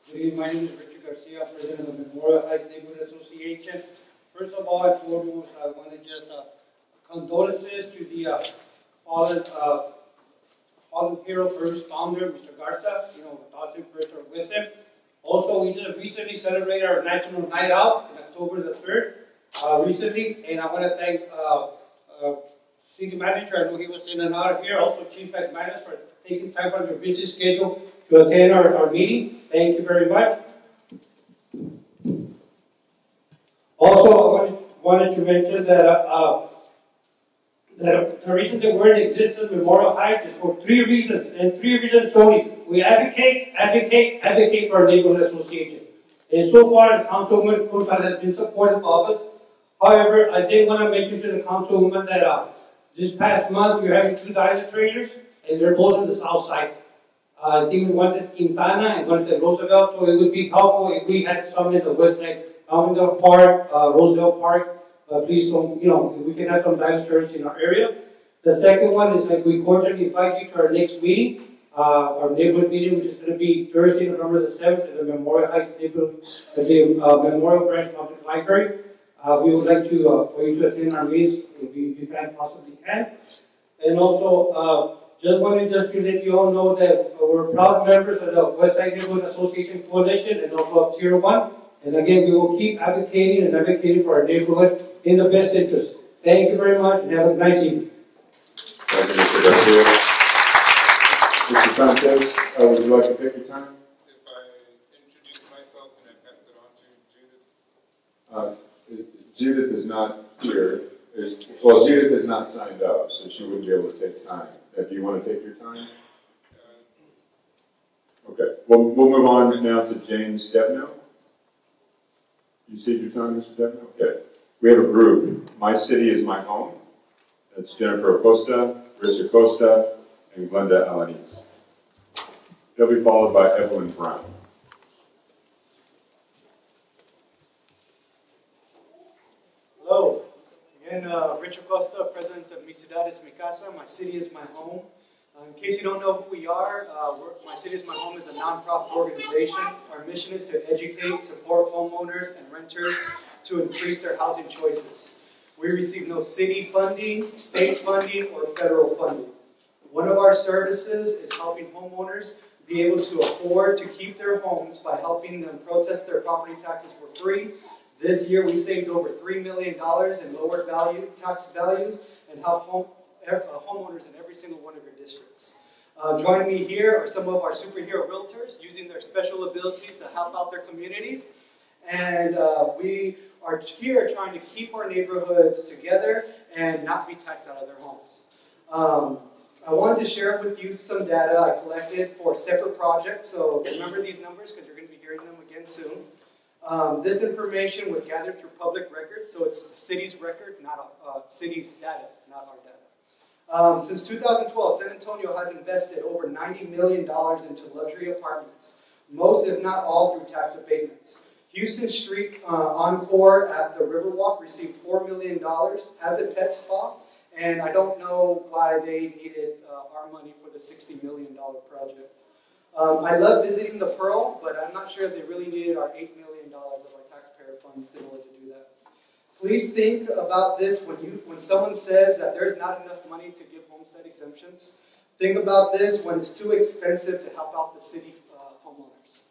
Good evening, my name is Richard Garcia, president of the Memorial Heights Neighborhood Association. First of all, and foremost, I want to just uh, condolences to the uh, fallen, uh, fallen hero first founder, Mr. Garza. You know, thoughts and prayers are with him. Also, we just recently celebrated our National Night Out on October the 3rd, uh, recently, and I want to thank uh, uh, city manager, I know he was in and out here, also Chief McManus for taking time from your busy schedule to attend our, our meeting. Thank you very much. Also, I wanted, to mention that, uh, uh, that the reason that we're in existence, Memorial Heights, is for three reasons, and three reasons only. We advocate, advocate, advocate for our neighborhood association. And so far, the councilwoman Cruz has been supportive of us. However, I did want to mention to the councilwoman that uh, this past month we're having two diet trainers, and they're both on the south side. Uh, I think one is Quintana and one is Roosevelt, so it would be helpful if we had some in the west side, Almondale Park, uh, Roosevelt Park. Uh, please don't, you know, we can have some Baptist church in our area. The second one is like we cordially invite you to our next meeting, uh, our neighborhood meeting, which is going to be Thursday, November the 7th at the Memorial Heights neighborhood, at the uh, Memorial Branch Public Library. Uh, we would like to, uh, for you to attend our meetings if you, if you can, possibly can. And also, uh, just wanted just to let you all know that we're proud members of the West Side Neighborhood Association Coalition and also of Tier 1. And again, we will keep advocating and advocating for our neighborhood in the best interest. Thank you very much and have a nice evening. Thank you, Mr. Garcia. Mr. Sanchez, uh, would you like to take your time? If I introduce myself and I pass it on to Judith. Uh, Judith is not here. Is- Well, Judith is not signed up, so she wouldn't be able to take time. Uh, Do you want to take your time? Okay, we'll, we'll move on now to James Devno. You see your time, Mr. Devno? Okay. We have a group, My City is My Home. That's Jennifer Acosta, Rich Acosta, and Glenda Alanis. They'll be followed by Evelyn Brown. Hello, again, uh, Rich Acosta, President of Mi Ciudad es Mi Casa, My City is My Home. Uh, in case you don't know who we are, uh, My City is My Home is a nonprofit organization. Our mission is to educate, support homeowners and renters to increase their housing choices. We receive no city funding, state funding, or federal funding. One of our services is helping homeowners be able to afford to keep their homes by helping them protest their property taxes for free. This year, we saved over $3 million in lower value, tax values and helped home, homeowners in every single one of your districts. Uh, joining me here are some of our superhero realtors using their special abilities to help out their community. And uh, we are here trying to keep our neighborhoods together and not be taxed out of their homes. Um, I wanted to share with you some data I collected for a separate projects. So remember these numbers because you're going to be hearing them again soon. Um, this information was gathered through public record, so it's the city's record, not uh, city's data, not our data. Um, since 2012, San Antonio has invested over $90 million into luxury apartments, most if not all through tax abatements. Houston Street uh, Encore at the Riverwalk received $4 million, has a pet spa, and I don't know why they needed uh, our money for the $60 million project. Um, I love visiting the Pearl, but I'm not sure if they really needed our $8 million of our taxpayer funds in order to do that. Please think about this when you when someone says that there's not enough money to give homestead exemptions. Think about this when it's too expensive to help out the city uh, homeowners.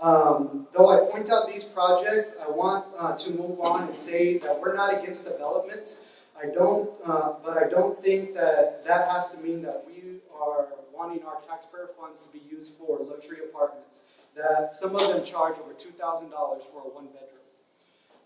Um, though I point out these projects, I want uh, to move on and say that we're not against developments. I don't, uh, but I don't think that that has to mean that we are wanting our taxpayer funds to be used for luxury apartments. That some of them charge over two thousand dollars for a one bedroom.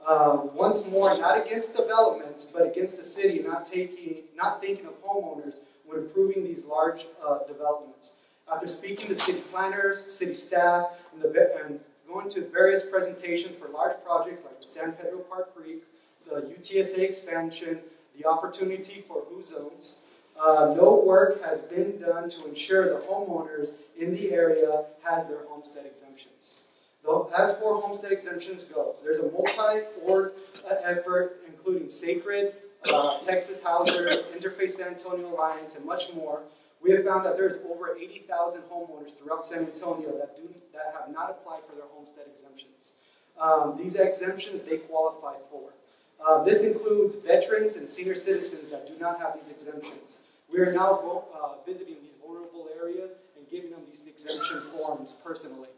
Um, once more, not against developments, but against the city not taking, not thinking of homeowners when approving these large uh, developments. After speaking to city planners, city staff, and, the, and going to various presentations for large projects like the San Pedro Park Creek, the UTSA expansion, the opportunity for who zones, uh, no work has been done to ensure the homeowners in the area has their homestead exemptions. As for homestead exemptions goes, there's a multi-org uh, effort including Sacred, uh, Texas Housers, Interface San Antonio Alliance, and much more. We have found that there's over 80,000 homeowners throughout San Antonio that do that have not applied for their homestead exemptions. Um, these exemptions they qualify for. Uh, this includes veterans and senior citizens that do not have these exemptions. We are now uh, visiting these vulnerable areas and giving them these exemption forms personally.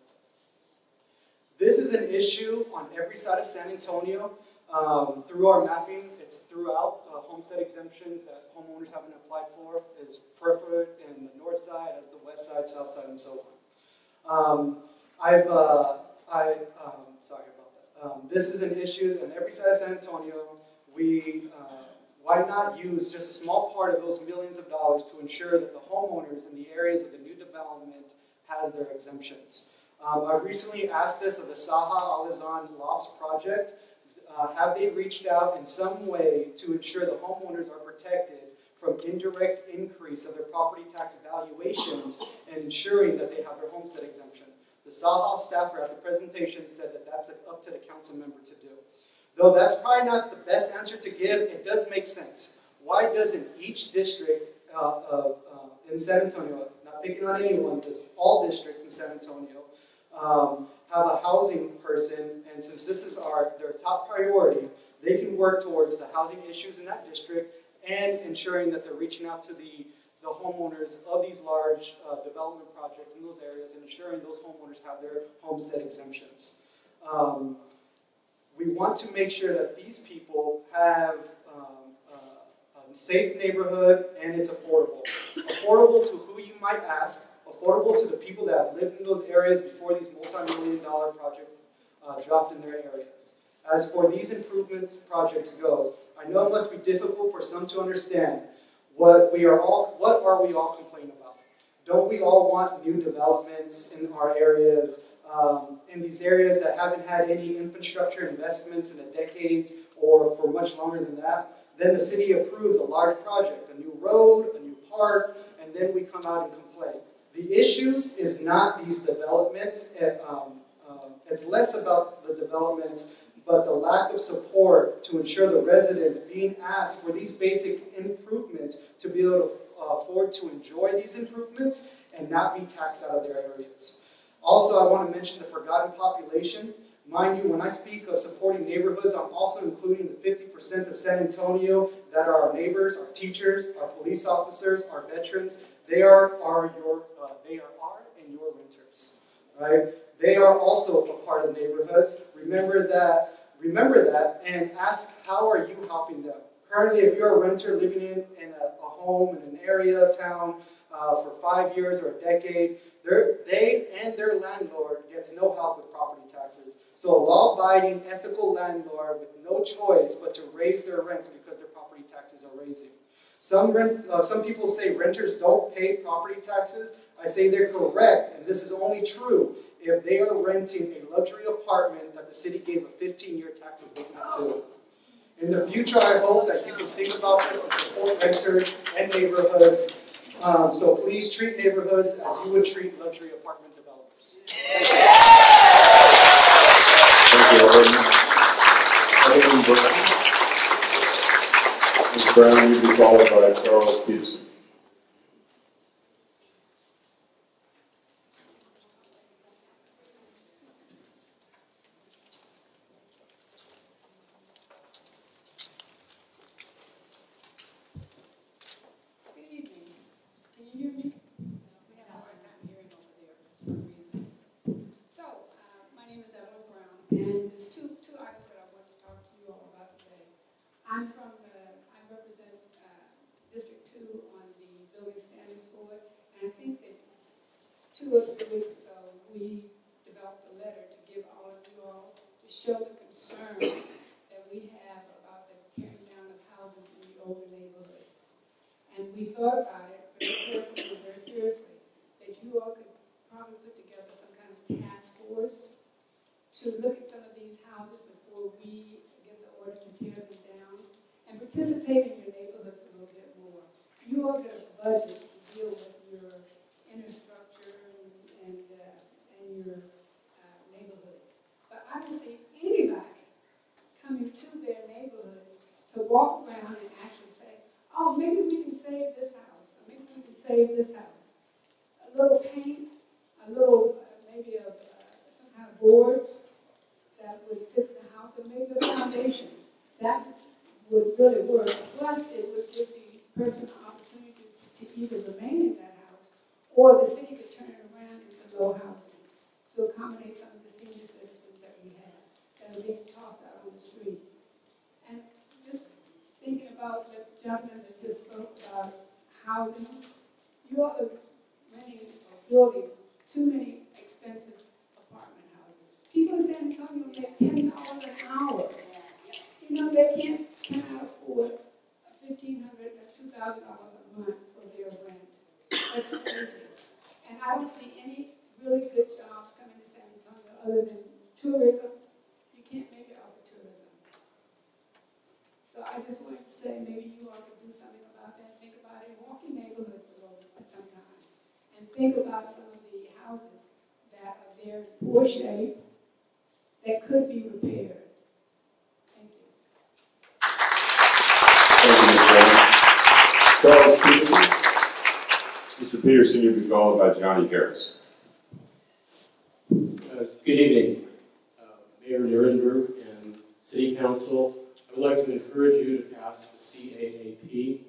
This is an issue on every side of San Antonio. Um, through our mapping, it's throughout uh, homestead exemptions that homeowners haven't applied for is preferred in the north side as the west side, south side, and so on. Um, I've, uh, I, um, sorry about that. Um, this is an issue on every side of San Antonio. We, uh, why not use just a small part of those millions of dollars to ensure that the homeowners in the areas of the new development has their exemptions? Um, I recently asked this of the Saha Alazan Lofts project. Uh, have they reached out in some way to ensure the homeowners are protected from indirect increase of their property tax valuations and ensuring that they have their homestead exemption. The Saha staffer at the presentation said that that's up to the council member to do. Though that's probably not the best answer to give, it does make sense. Why doesn't each district uh, uh, in San Antonio, not picking on anyone, just all districts in San Antonio, um, have a housing person, and since this is our their top priority, they can work towards the housing issues in that district and ensuring that they're reaching out to the, the homeowners of these large uh, development projects in those areas and ensuring those homeowners have their homestead exemptions. Um, we want to make sure that these people have um, uh, a safe neighborhood and it's affordable. affordable to who you might ask, affordable to the people that have lived in those areas before these multi-million dollar projects uh, dropped in their areas. As for these improvements projects goes, I know it must be difficult for some to understand what we are all what are we all complaining about? Don't we all want new developments in our areas, um, in these areas that haven't had any infrastructure investments in the decades or for much longer than that? Then the city approves a large project, a new road, a new park, and then we come out and complain. The issues is not these developments. It, um, um, it's less about the developments but the lack of support to ensure the residents being asked for these basic improvements to be able to uh, afford to enjoy these improvements and not be taxed out of their areas. Also, I want to mention the forgotten population. Mind you, when I speak of supporting neighborhoods, I'm also including the 50% of San Antonio that are our neighbors, our teachers, our police officers, our veterans. They are, are your, uh, they are our and your renters, right? They are also a part of neighborhoods. Remember that remember that and ask how are you helping them. Currently, if you're a renter living in, in a, a home in an area, town, uh, for five years or a decade, they and their landlord gets no help with property taxes. So a law-abiding, ethical landlord with no choice but to raise their rents because their property taxes are raising. Some, rent, uh, some people say renters don't pay property taxes. I say they're correct, and this is only true if they are renting a luxury apartment that the city gave a 15-year tax abatement to. In the future, I hope that you can think about this and support renters and neighborhoods. Um, so please treat neighborhoods as you would treat luxury apartment developers. Thank you, Alderman. Alderman Brown. Ms. Brown, you be followed by Charles Peterson. two or three weeks ago, we developed a letter to give all of you all to show the concern that we have about the tearing down of houses in the older neighborhoods. And we thought about it very carefully, very seriously, that you all could probably put together some kind of task force to look at some of these houses before we get the order to tear them down and participate in your neighborhoods a little bit more. You all get a budget to deal with your infrastructure and, and, uh, and your uh, neighborhoods. But I don't see anybody coming to their neighborhoods to walk around and actually say, oh, maybe we can save this house, or maybe we can save this house. A little paint, a little, uh, maybe a, uh, some kind of boards that would fix the house, or maybe a foundation. That would really work. Plus, it would give the person an opportunity to either remain in that house or the city could turn it around into low housing to accommodate some of the senior citizens that we have that are being tossed out on the street. And just thinking about the gentleman that just spoke about housing, you all are renting building too many expensive apartment houses. People in San Antonio make ten dollars an hour. You know they can't can afford fifteen hundred or two thousand dollars a month for their rent. That's crazy. And I don't see any really good jobs coming to San Antonio other than tourism. You can't make it off of tourism. So I just wanted to say maybe you all could do something about that. Think about it. Walk your neighborhoods a little bit sometimes. And think about some of the houses that are there in poor shape that could be repaired. Mr. Peterson, you'll be followed by Johnny Harris. Uh, Good evening, uh, Mayor Nirenberg and City Council. I would like to encourage you to pass the CAAP,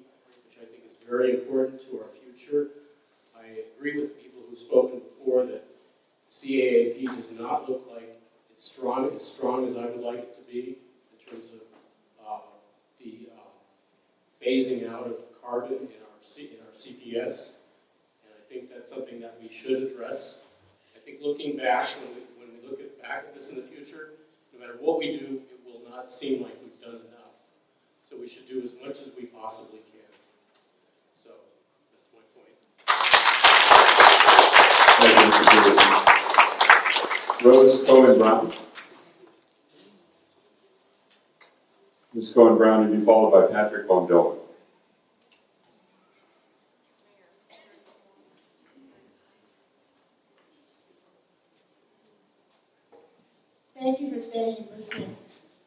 which I think is very important to our future. I agree with the people who've spoken before that CAAP does not look like it's strong, as strong as I would like it to be in terms of uh, the uh, phasing out of carbon in our, C, in our CPS. And I think that's something that we should address. I think looking back, when we, when we look at, back at this in the future, no matter what we do, it will not seem like we've done enough. So we should do as much as we possibly can. So that's my point. Rose Cohen Brown. Ms. Cohen Brown, you'll be followed by Patrick Von. Thank you for staying and listening.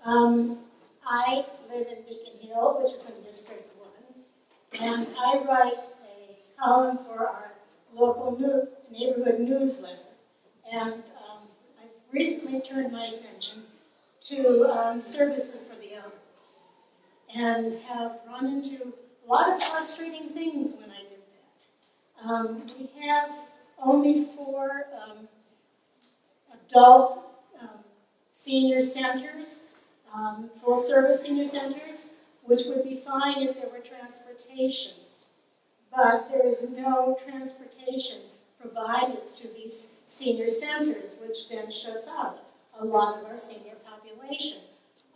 Um, I live in Beacon Hill, which is in District One, and I write a column for our local new, neighborhood newsletter. And um, I've recently turned my attention to um, services for the elderly, and have run into a lot of frustrating things when I did that. Um, we have only four um, adult senior centers, um, full service senior centers, which would be fine if there were transportation. But there is no transportation provided to these senior centers, which then shuts out a lot of our senior population.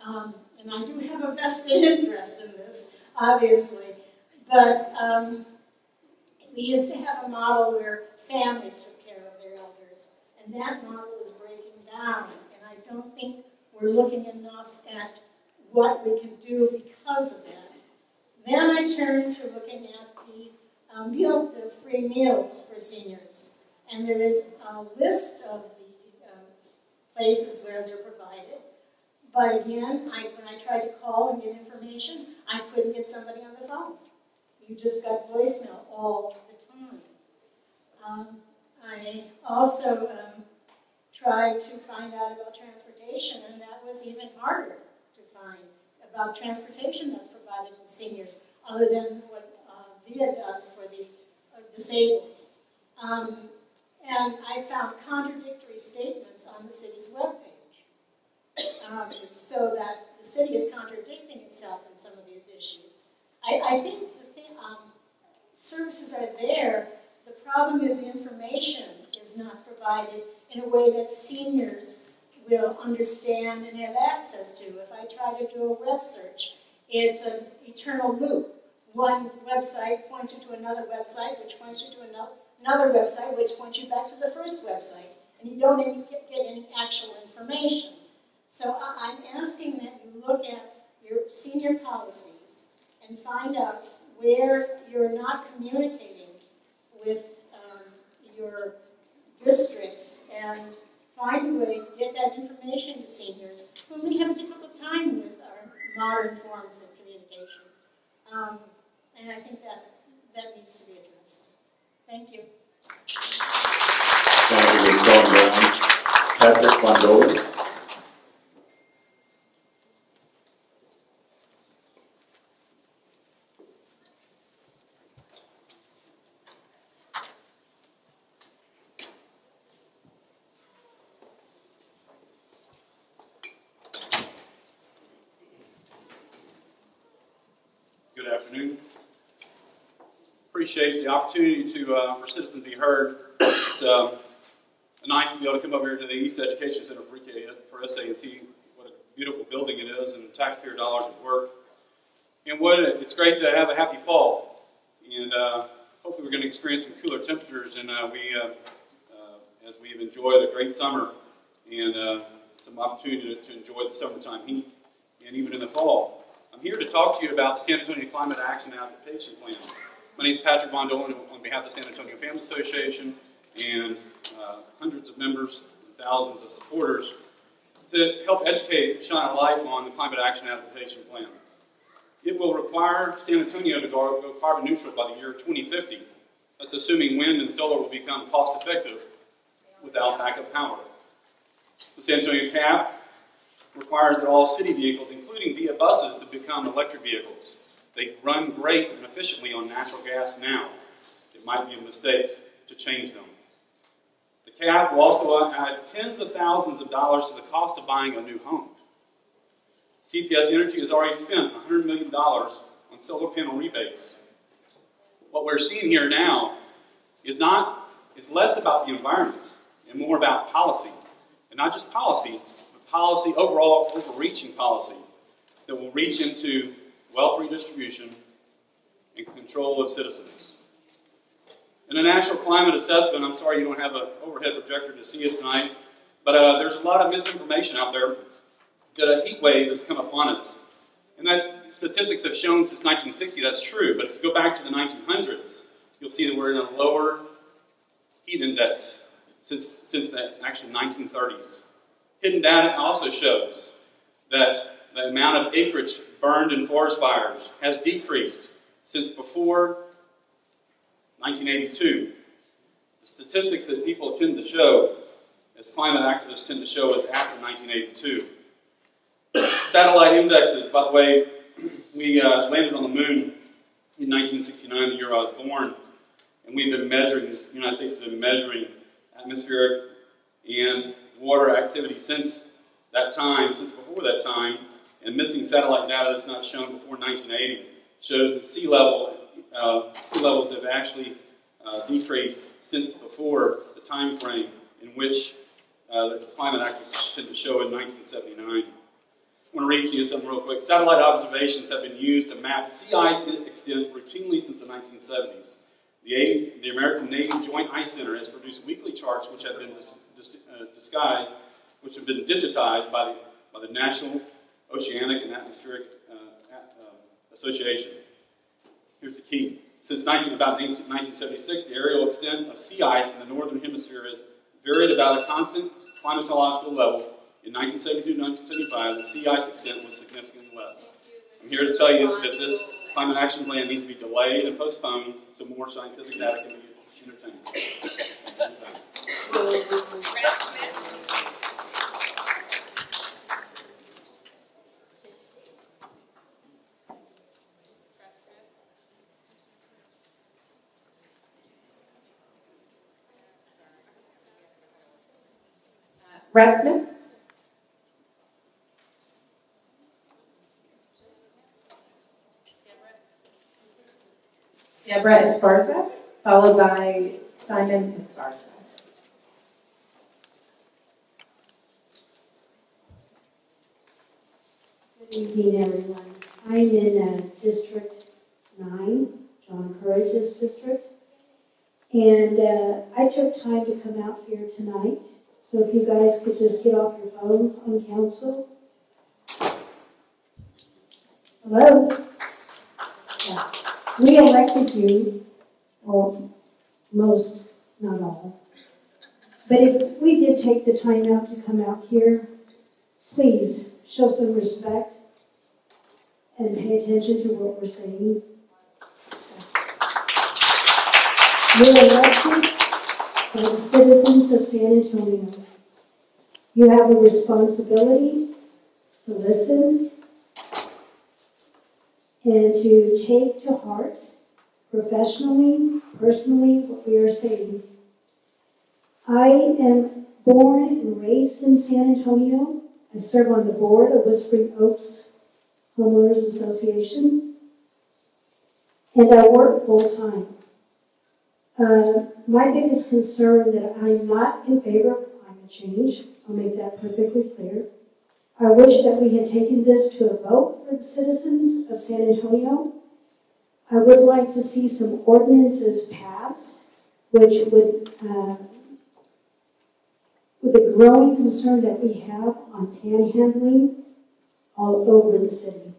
Um, and I do have a vested interest in this, obviously. But um, we used to have a model where families took care of their elders, and that model is breaking down. Don't think we're looking enough at what we can do because of that. Then I turn to looking at the um, meal, the free meals for seniors. And there is a list of the um, places where they're provided. But again, I, when I tried to call and get information, I couldn't get somebody on the phone. You just got voicemail all the time. Um, I also um, tried to find out about transportation, and that was even harder to find about transportation that's provided to seniors, other than what uh, VIA does for the uh, disabled. Um, and I found contradictory statements on the city's webpage. Um, so that the city is contradicting itself in some of these issues. I, I think the thing, um, services are there. The problem is the provided in a way that seniors will understand and have access to. If I try to do a web search, it's an eternal loop. One website points you to another website, which points you to another, website, which points you back to the first website, and you don't even get, get any actual information. So I'm asking that you look at your senior policies and find out where you're not communicating with um, your districts and find a way to get that information to seniors who may have a difficult time with our modern forms of communication. Um, and I think that, that needs to be addressed. Thank you. Thank you. Patrick Dohlen. Good afternoon. Appreciate the opportunity to uh, for citizens to be heard. It's uh, nice to be able to come over here to the East Education Center for, for SA and see what a beautiful building it is and taxpayer dollars at work. And what it's great to have a happy fall. And uh, hopefully we're going to experience some cooler temperatures and uh, we, uh, uh, as we've enjoyed a great summer and uh, some opportunity to, to enjoy the summertime heat and even in the fall. I'm here to talk to you about the San Antonio Climate Action Adaptation Plan. My name is Patrick Von Dohlen on behalf of the San Antonio Family Association and uh, hundreds of members, thousands of supporters to help educate and shine a light on the climate action adaptation plan. It will require San Antonio to go go carbon neutral by the year 2050. That's assuming wind and solar will become cost effective without backup power. The San Antonio CAP requires that all city vehicles, including via buses, to become electric vehicles. They run great and efficiently on natural gas now. It might be a mistake to change them. The CAP will also add tens of thousands of dollars to the cost of buying a new home. CPS Energy has already spent $100 million on solar panel rebates. What we're seeing here now is not is less about the environment and more about policy. And not just policy, but policy, overall overreaching policy that will reach into wealth redistribution and control of citizens. In a national climate assessment, I'm sorry you don't have an overhead projector to see it tonight, but uh, there's a lot of misinformation out there that a heat wave has come upon us. And that statistics have shown since 1960 that's true, but if you go back to the 1900s, you'll see that we're in a lower heat index since, since the actual 1930s. Hidden data also shows that the amount of acreage burned in forest fires has decreased since before 1982. The statistics that people tend to show, as climate activists tend to show, is after 1982. Satellite indexes, by the way, we uh, landed on the moon in 1969, the year I was born, and we've been measuring, the United States has been measuring atmospheric and water activity since that time, since before that time, and missing satellite data that's not shown before 1980 shows that sea level uh, sea levels have actually uh, decreased since before the time frame in which uh, the climate tend to show in 1979. I want to read to you something real quick. Satellite observations have been used to map sea ice extent routinely since the 1970s. The, the American Navy Joint Ice Center has produced weekly charts which have been dis, dis, uh, disguised, which have been digitized by the, by the National Oceanic and Atmospheric uh, uh, Association. Here's the key. Since 19, about 1976, the aerial extent of sea ice in the northern hemisphere has varied about a constant climatological level. In 1972 1975, the sea ice extent was significantly less. I'm here to tell you that this climate action plan needs to be delayed and postponed so more scientific data can be entertained. Brad Smith? Deborah Esparza, followed by Simon Esparza. Good evening, everyone. I'm in uh, District 9, John Courage's District. And uh, I took time to come out here tonight. So if you guys could just get off your phones on council. Hello? Yeah. We elected you, or most, not all. But if we did take the time out to come out here, please show some respect and pay attention to what we're saying. You're elected the citizens of San Antonio. You have a responsibility to listen and to take to heart professionally, personally, what we are saying. I am born and raised in San Antonio. I serve on the board of Whispering Oaks Homeowners Association, and I work full time. Uh, my biggest concern that I'm not in favor of climate change. I'll make that perfectly clear. I wish that we had taken this to a vote for the citizens of San Antonio. I would like to see some ordinances passed, which would, uh, with the growing concern that we have on panhandling all over the city.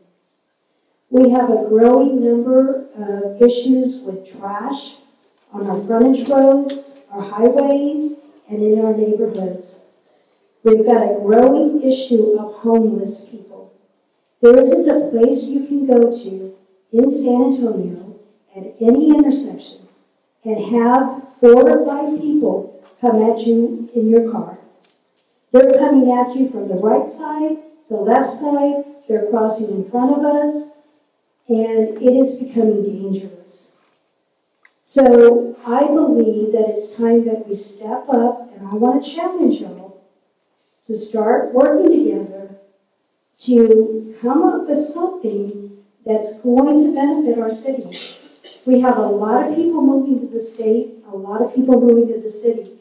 We have a growing number of issues with trash on our frontage roads, our highways, and in our neighborhoods. We've got a growing issue of homeless people. There isn't a place you can go to in San Antonio at any intersection and have four or five people come at you in your car. They're coming at you from the right side, the left side, they're crossing in front of us, and it is becoming dangerous. So I believe that it's time that we step up, and I want to challenge y'all to start working together to come up with something that's going to benefit our city. We have a lot of people moving to the state, a lot of people moving to the city.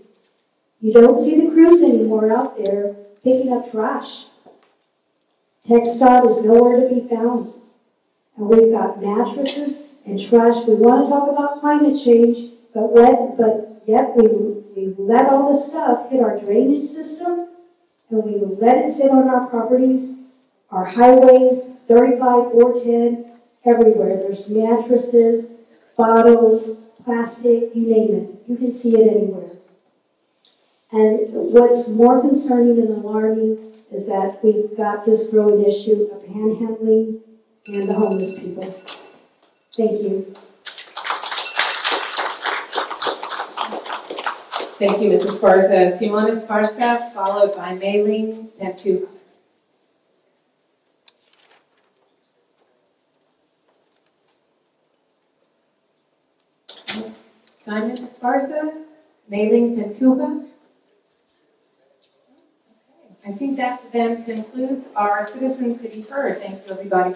You don't see the crews anymore out there picking up trash. TxDOT is nowhere to be found. And we've got mattresses and trash. We want to talk about climate change, but but yet we, we let all this stuff hit our drainage system and we let it sit on our properties, our highways, 35, 410, everywhere. There's mattresses, bottles, plastic, you name it. You can see it anywhere. And what's more concerning and alarming is that we've got this growing issue of panhandling and the homeless people. Thank you. Thank you, Mrs. Esparza. Simon Esparza, followed by Mailing Pantuha. Simon Esparza, Mailing Pantuha. I think that then concludes our citizens to be heard. Thank you, everybody,